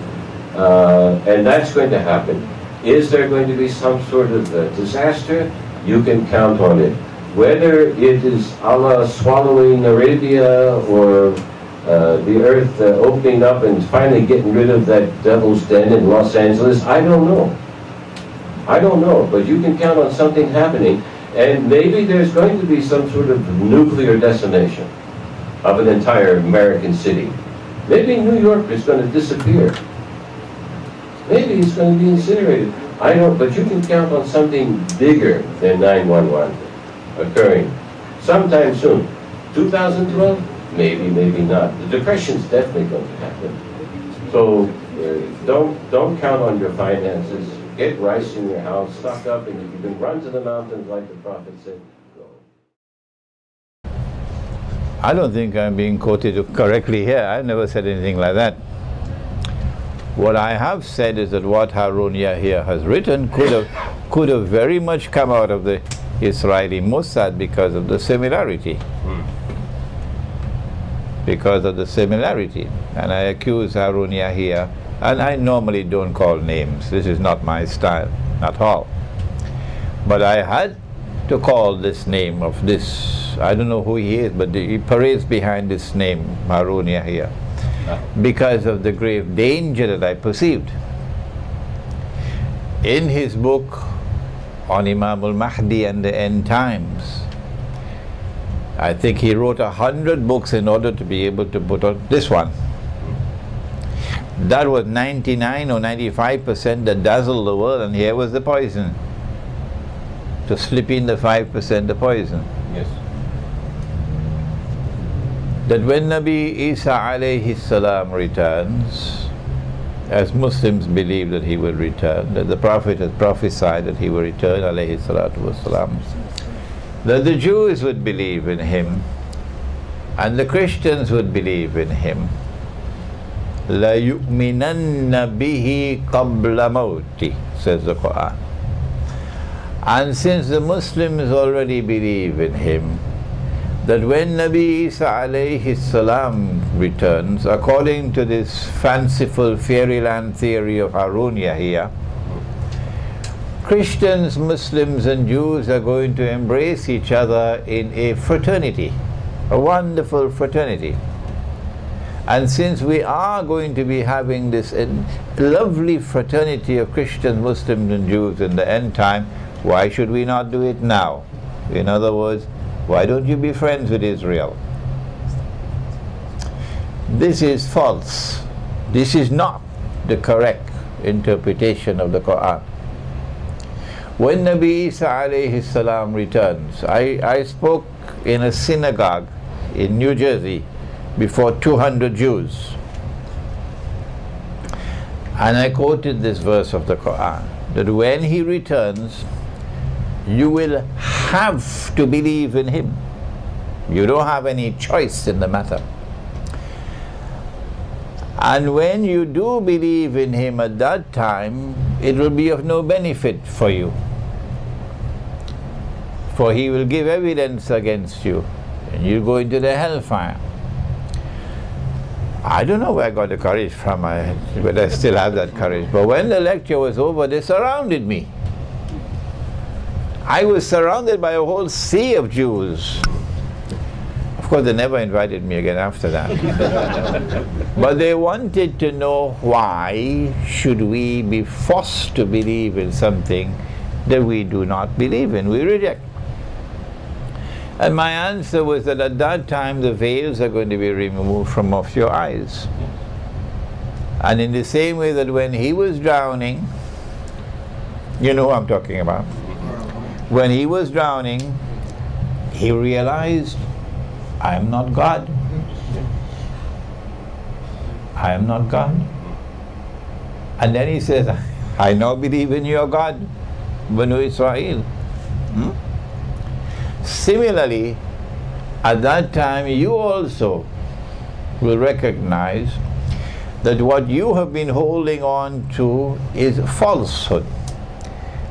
uh, and that's going to happen. Is there going to be some sort of disaster? You can count on it. Whether it is Allah swallowing Arabia or uh, the earth uh, opening up and finally getting rid of that devil's den in Los Angeles, I don't know. I don't know, but you can count on something happening, and maybe there's going to be some sort of nuclear decimation of an entire American city. Maybe New York is going to disappear. Maybe it's going to be incinerated. I don't, but you can count on something bigger than 911 occurring sometime soon. 2012? maybe, maybe not. The depression's definitely going to happen. So uh, don't don't count on your finances. Get rice in your house, stock up, and you can run to the mountains like the prophet said, go. I don't think I'm being quoted correctly here. I never said anything like that. What I have said is that what Harun Yahya has written could have, could have very much come out of the Israeli Mossad because of the similarity. Mm because of the similarity. And I accuse Harun Yahya, and I normally don't call names. This is not my style at all. But I had to call this name of this, I don't know who he is, but he parades behind this name, Harun Yahya, because of the grave danger that I perceived. In his book on Imam al-Mahdi and the end times, I think he wrote a hundred books in order to be able to put on this one. That was 99 or 95% that dazzled the world, and here was the poison. To slip in the 5% the poison. Yes. That when Nabi Isa alayhi salam returns, as Muslims believe that he will return, that the Prophet has prophesied that he will return alayhi salatu wasalam, that the Jews would believe in him and the Christians would believe in him la yu'minanna bihi qabla mawti, says the Quran. And since the Muslims already believe in him, that when Nabi Isa alayhi salam returns, according to this fanciful fairyland theory of Harun Yahya, Christians, Muslims and Jews are going to embrace each other in a fraternity, a wonderful fraternity. And since we are going to be having this lovely fraternity of Christians, Muslims and Jews in the end time, why should we not do it now? In other words, Why don't you be friends with Israel? This is false. This is not the correct interpretation of the Quran. When Nabi Isa alayhi salam returns, I, I spoke in a synagogue in New Jersey before 200 Jews. And I quoted this verse of the Quran that when he returns, you will have to believe in him. You don't have any choice in the matter. And when you do believe in him at that time, it will be of no benefit for you. For he will give evidence against you, and you'll go into the hellfire. I don't know where I got the courage from, I, but I still have that courage. But when the lecture was over, they surrounded me. I was surrounded by a whole sea of Jews. Of course, they never invited me again after that. (laughs) but they wanted to know why should we be forced to believe in something that we do not believe in, we reject. And my answer was that at that time the veils are going to be removed from off your eyes. And in the same way that when he was drowning, you know who I'm talking about when he was drowning, he realized, I am not God. I am not God. And then he says, I now believe in your God, Banu Israel. Hmm? Similarly, at that time, you also will recognize that what you have been holding on to is falsehood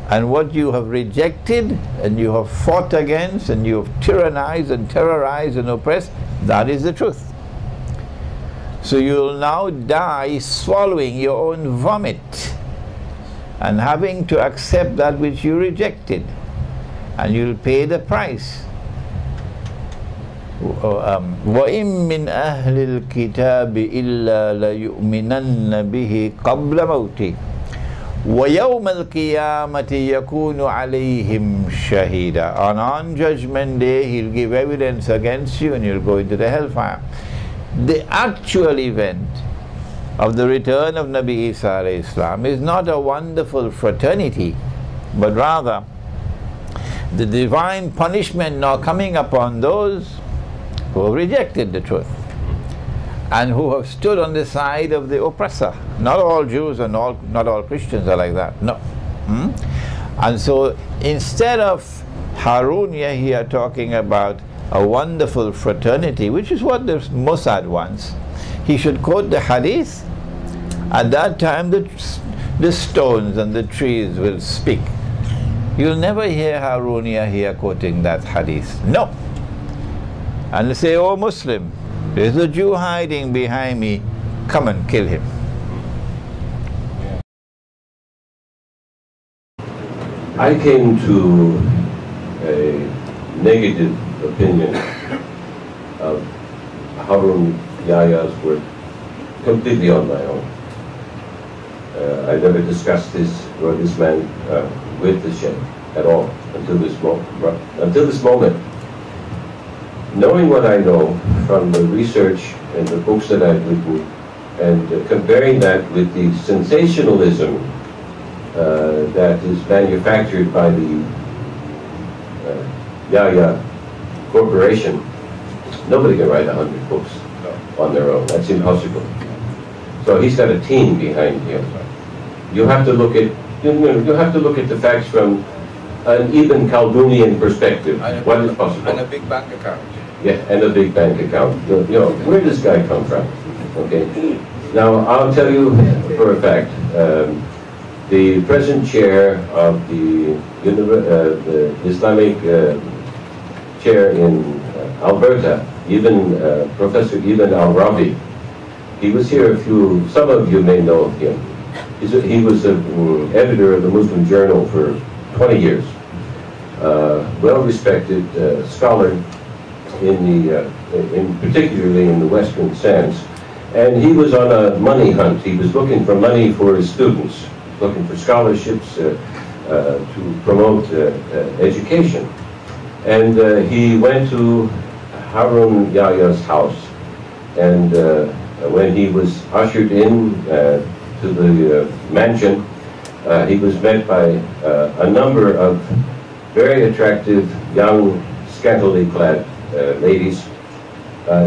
and what you have rejected and you have fought against and you have tyrannized and terrorized and oppressed, that is the truth. So you'll now die swallowing your own vomit and having to accept that which you rejected And you'll pay the price. وإن من أهل الكتاب إلا ليؤمنن به قبل موته وَيَوْمَ الْقِيَامَةِ يَكُونُ عَلَيْهِمْ شَهِيدًا And on judgment day, he'll give evidence against you and you'll go into the hellfire. The actual event of the return of Nabi Isa Islam is not a wonderful fraternity, but rather the divine punishment now coming upon those who have rejected the truth and who have stood on the side of the oppressor. Not all Jews and all, not all Christians are like that. No. Hmm? And so instead of Harun Yahya talking about a wonderful fraternity, which is what the Mossad wants, he should quote the hadith. At that time, the, the stones and the trees will speak. You'll never hear Harun Yahya quoting that hadith. No. And they say, oh Muslim, there's a Jew hiding behind me. Come and kill him. I came to a negative opinion of Harun work completely on my own. Uh, I never discussed this or this man uh, with the Sheikh at all until this, mo until this moment knowing what I know from the research and the books that I've written, and uh, comparing that with the sensationalism uh, that is manufactured by the uh, Yahya Corporation, nobody can write a hundred books on their own. That's impossible. So he's got a team behind him. You have to look at you, know, you have to look at the facts from an Ibn Khaldunian perspective. What is possible? And a big bank account. Yeah, and a big bank account. You know, where does this guy come from? Okay. Now, I'll tell you for a fact, um, the present chair of the, uh, the Islamic uh, chair in uh, Alberta, even uh, Professor Ibn al-Rabi, he was here a few, some of you may know him. He was an editor of the Muslim Journal for 20 years. Uh, well-respected uh, scholar in the, uh, in particularly in the Western sense. And he was on a money hunt. He was looking for money for his students, looking for scholarships uh, uh, to promote uh, education. And he went to Harun Yahya's house. And when he was ushered in to the uh, mansion, uh, he was met by uh, a number of very attractive, young, scantily clad ladies.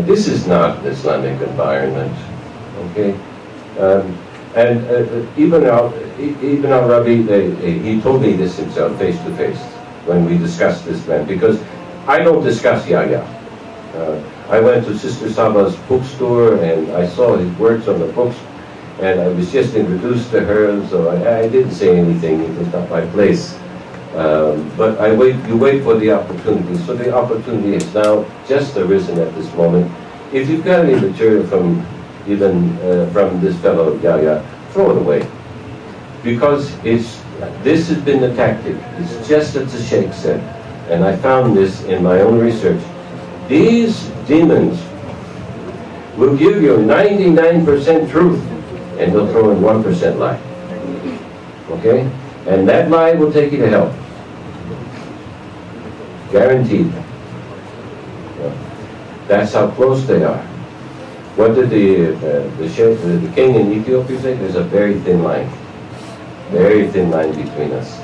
this is not an Islamic environment, okay? Um, and Ibn Ibn al-Rabi, he told me this himself, face to face, when we discussed this man, because I don't discuss Yahya. Uh, I went to Sister Saba's bookstore and I saw his works on the books and I was just introduced to her, so I, I didn't say anything. It was not my place. Um, but I wait. You wait for the opportunity. So the opportunity has now just arisen at this moment. If you've got any material from even uh, from this fellow Yahya, throw it away, because it's this has been the tactic. It's just as the Sheikh said, and I found this in my own research. These demons will give you 99% truth and he'll throw in 1% lie. Okay? And that lie will take you to hell. Guaranteed. That's how close they are. What did the, uh, the, the, the king in Ethiopia say? There's a very thin line. Very thin line between us.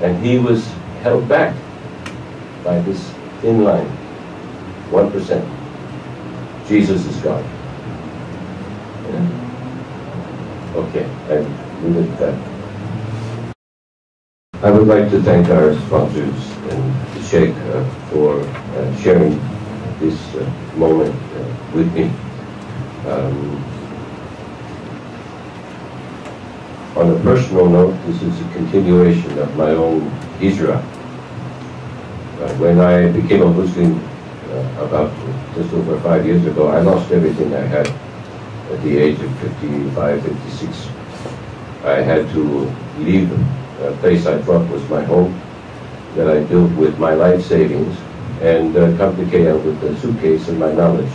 And he was held back by this thin line. 1%. Jesus is God. Yeah. Okay, I leave that. I would like to thank our sponsors and the Sheikh uh, for uh, sharing this uh, moment uh, with me. Um, on a personal note, this is a continuation of my own hijrah uh, when I became a Muslim uh, about just over five years ago, I lost everything I had at the age of 55, 56. I had to leave a place I thought was my home that I built with my life savings and uh, come to KL with a suitcase and my knowledge.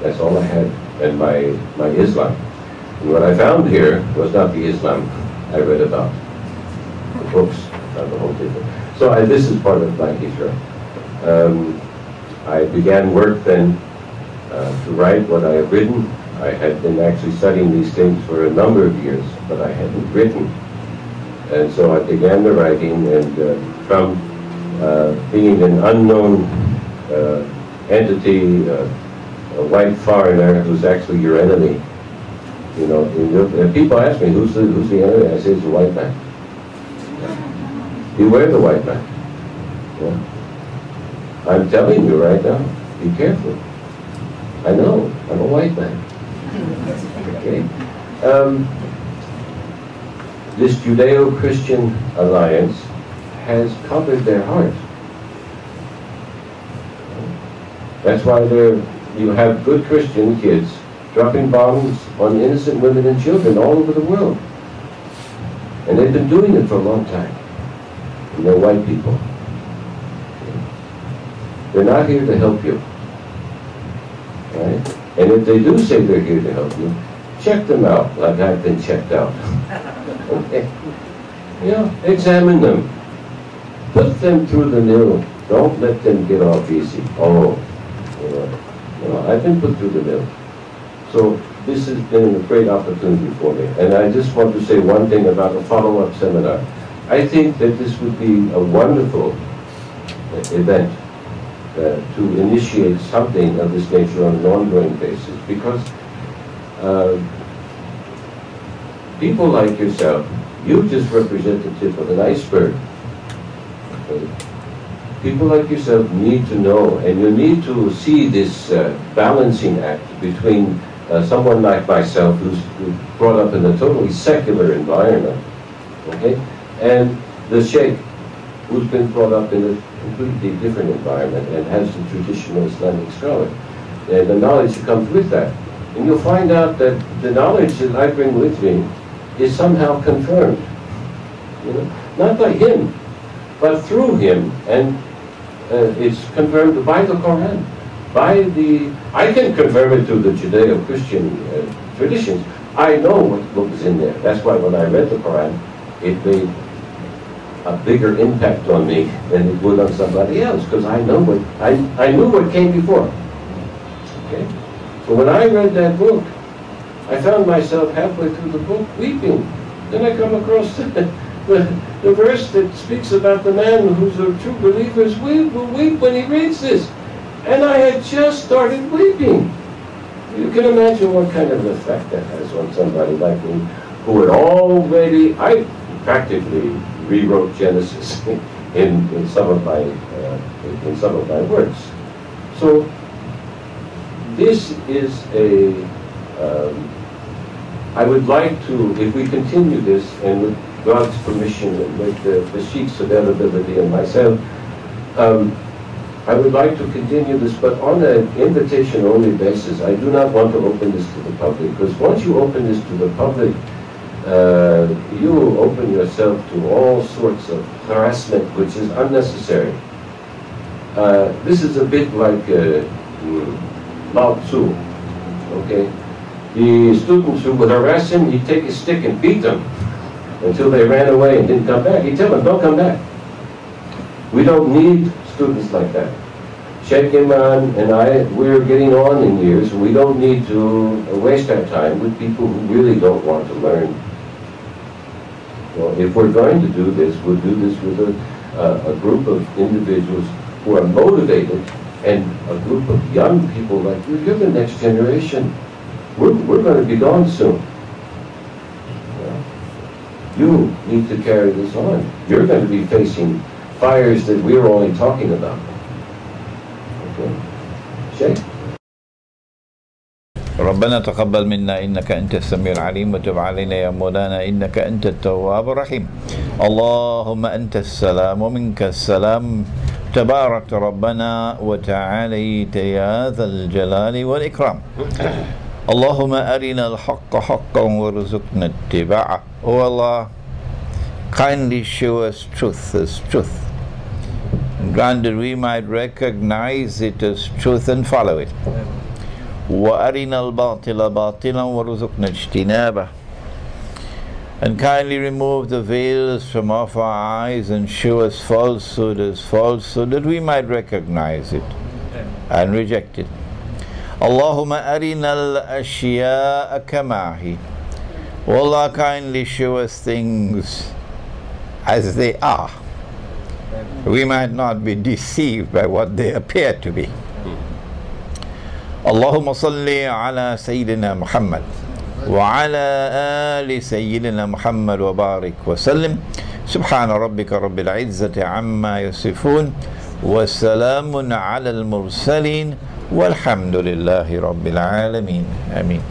That's all I had, and my, my Islam. And what I found here was not the Islam I read about. The books, not the whole thing. So I, this is part of my Hijrah. Um, I began work then uh, to write what I have written. I had been actually studying these things for a number of years, but I hadn't written. And so I began the writing, and uh, from uh, being an unknown uh, entity, uh, a white foreigner who's actually your enemy, you know, your, people ask me, who's the, who's the enemy? I say, it's a white man. Beware the white man. Yeah. I'm telling you right now, be careful. I know, I'm a white man. Okay? Um, this Judeo-Christian alliance has covered their hearts. That's why you have good Christian kids dropping bombs on innocent women and children all over the world. And they've been doing it for a long time and they're white people. They're not here to help you. Right? And if they do say they're here to help you, check them out like I've been checked out. (laughs) okay? Know, examine them. Put them through the mill. Don't let them get off easy. Oh, you know, you know, I've been put through the mill. So this has been a great opportunity for me. And I just want to say one thing about a follow-up seminar. I think that this would be a wonderful uh, event uh, to initiate something of this nature on an ongoing basis because uh, people like yourself, you just represent the tip of an iceberg. Okay? People like yourself need to know and you need to see this uh, balancing act between uh, someone like myself who's brought up in a totally secular environment, okay, and the sheikh, who's been brought up in a completely different environment and has the traditional Islamic scholar, and the knowledge that comes with that. And you'll find out that the knowledge that I bring with me is somehow confirmed. You know? Not by him, but through him. And uh, it's confirmed by the Quran. By the, I can confirm it through the Judeo-Christian uh, traditions. I know what, was in there. That's why when I read the Quran, it made a bigger impact on me than it would on somebody else because I know what I, I knew what came before. Okay? So when I read that book, I found myself halfway through the book weeping. Then I come across (laughs) the, the, the verse that speaks about the man who's a true believer is weep, will weep when he reads this. And I had just started weeping. You can imagine what kind of effect that has on somebody like me who had already, I practically rewrote Genesis (laughs) in, in some of my uh, in some of my works. So this is a. Um, I would like to, if we continue this, and with God's permission, and with the, the Sheikh's availability and myself, um, I would like to continue this, but on an invitation-only basis. I do not want to open this to the public, because once you open this to the public, uh, you open yourself to all sorts of harassment, which is unnecessary. Uh, this is a bit like uh, Lao Tzu, okay? The students who would harass him, he'd take a stick and beat them until they ran away and didn't come back. He'd tell them, don't come back. We don't need students like that. Sheikh Imran and I, we're getting on in years. We don't need to waste our time with people who really don't want to learn. Well, if we're going to do this, we'll do this with a, uh, a group of individuals who are motivated and a group of young people like you. You're the next generation. We're, we're going to be gone soon. You need to carry this on. You're going to be facing fires that we're only talking about. Okay? Sheikh? ربنا تقبل منا إنك أنت السميع العليم وتب علينا يا مولانا إنك أنت التواب الرحيم. اللهم أنت السلام ومنك السلام. تبارك ربنا وتعاليت يا ذا الجلال والإكرام. اللهم أرنا الحق حقا وارزقنا اتباعه. Oh Allah kindly show us truth as truth. Grant that we might recognize it as truth and follow it. وأرنا الباطل باطلا وارزقنا اجتنابه and kindly remove the veils from off our eyes and show us falsehood as falsehood that we might recognize it and reject it. Allahumma arina al-ashya'a kamahi. O Allah kindly show us things as they are. We might not be deceived by what they appear to be. اللهم صل على سيدنا محمد وعلى آل سيدنا محمد وبارك وسلم. سبحان ربك رب العزة عما يصفون وسلام على المرسلين والحمد لله رب العالمين. آمين.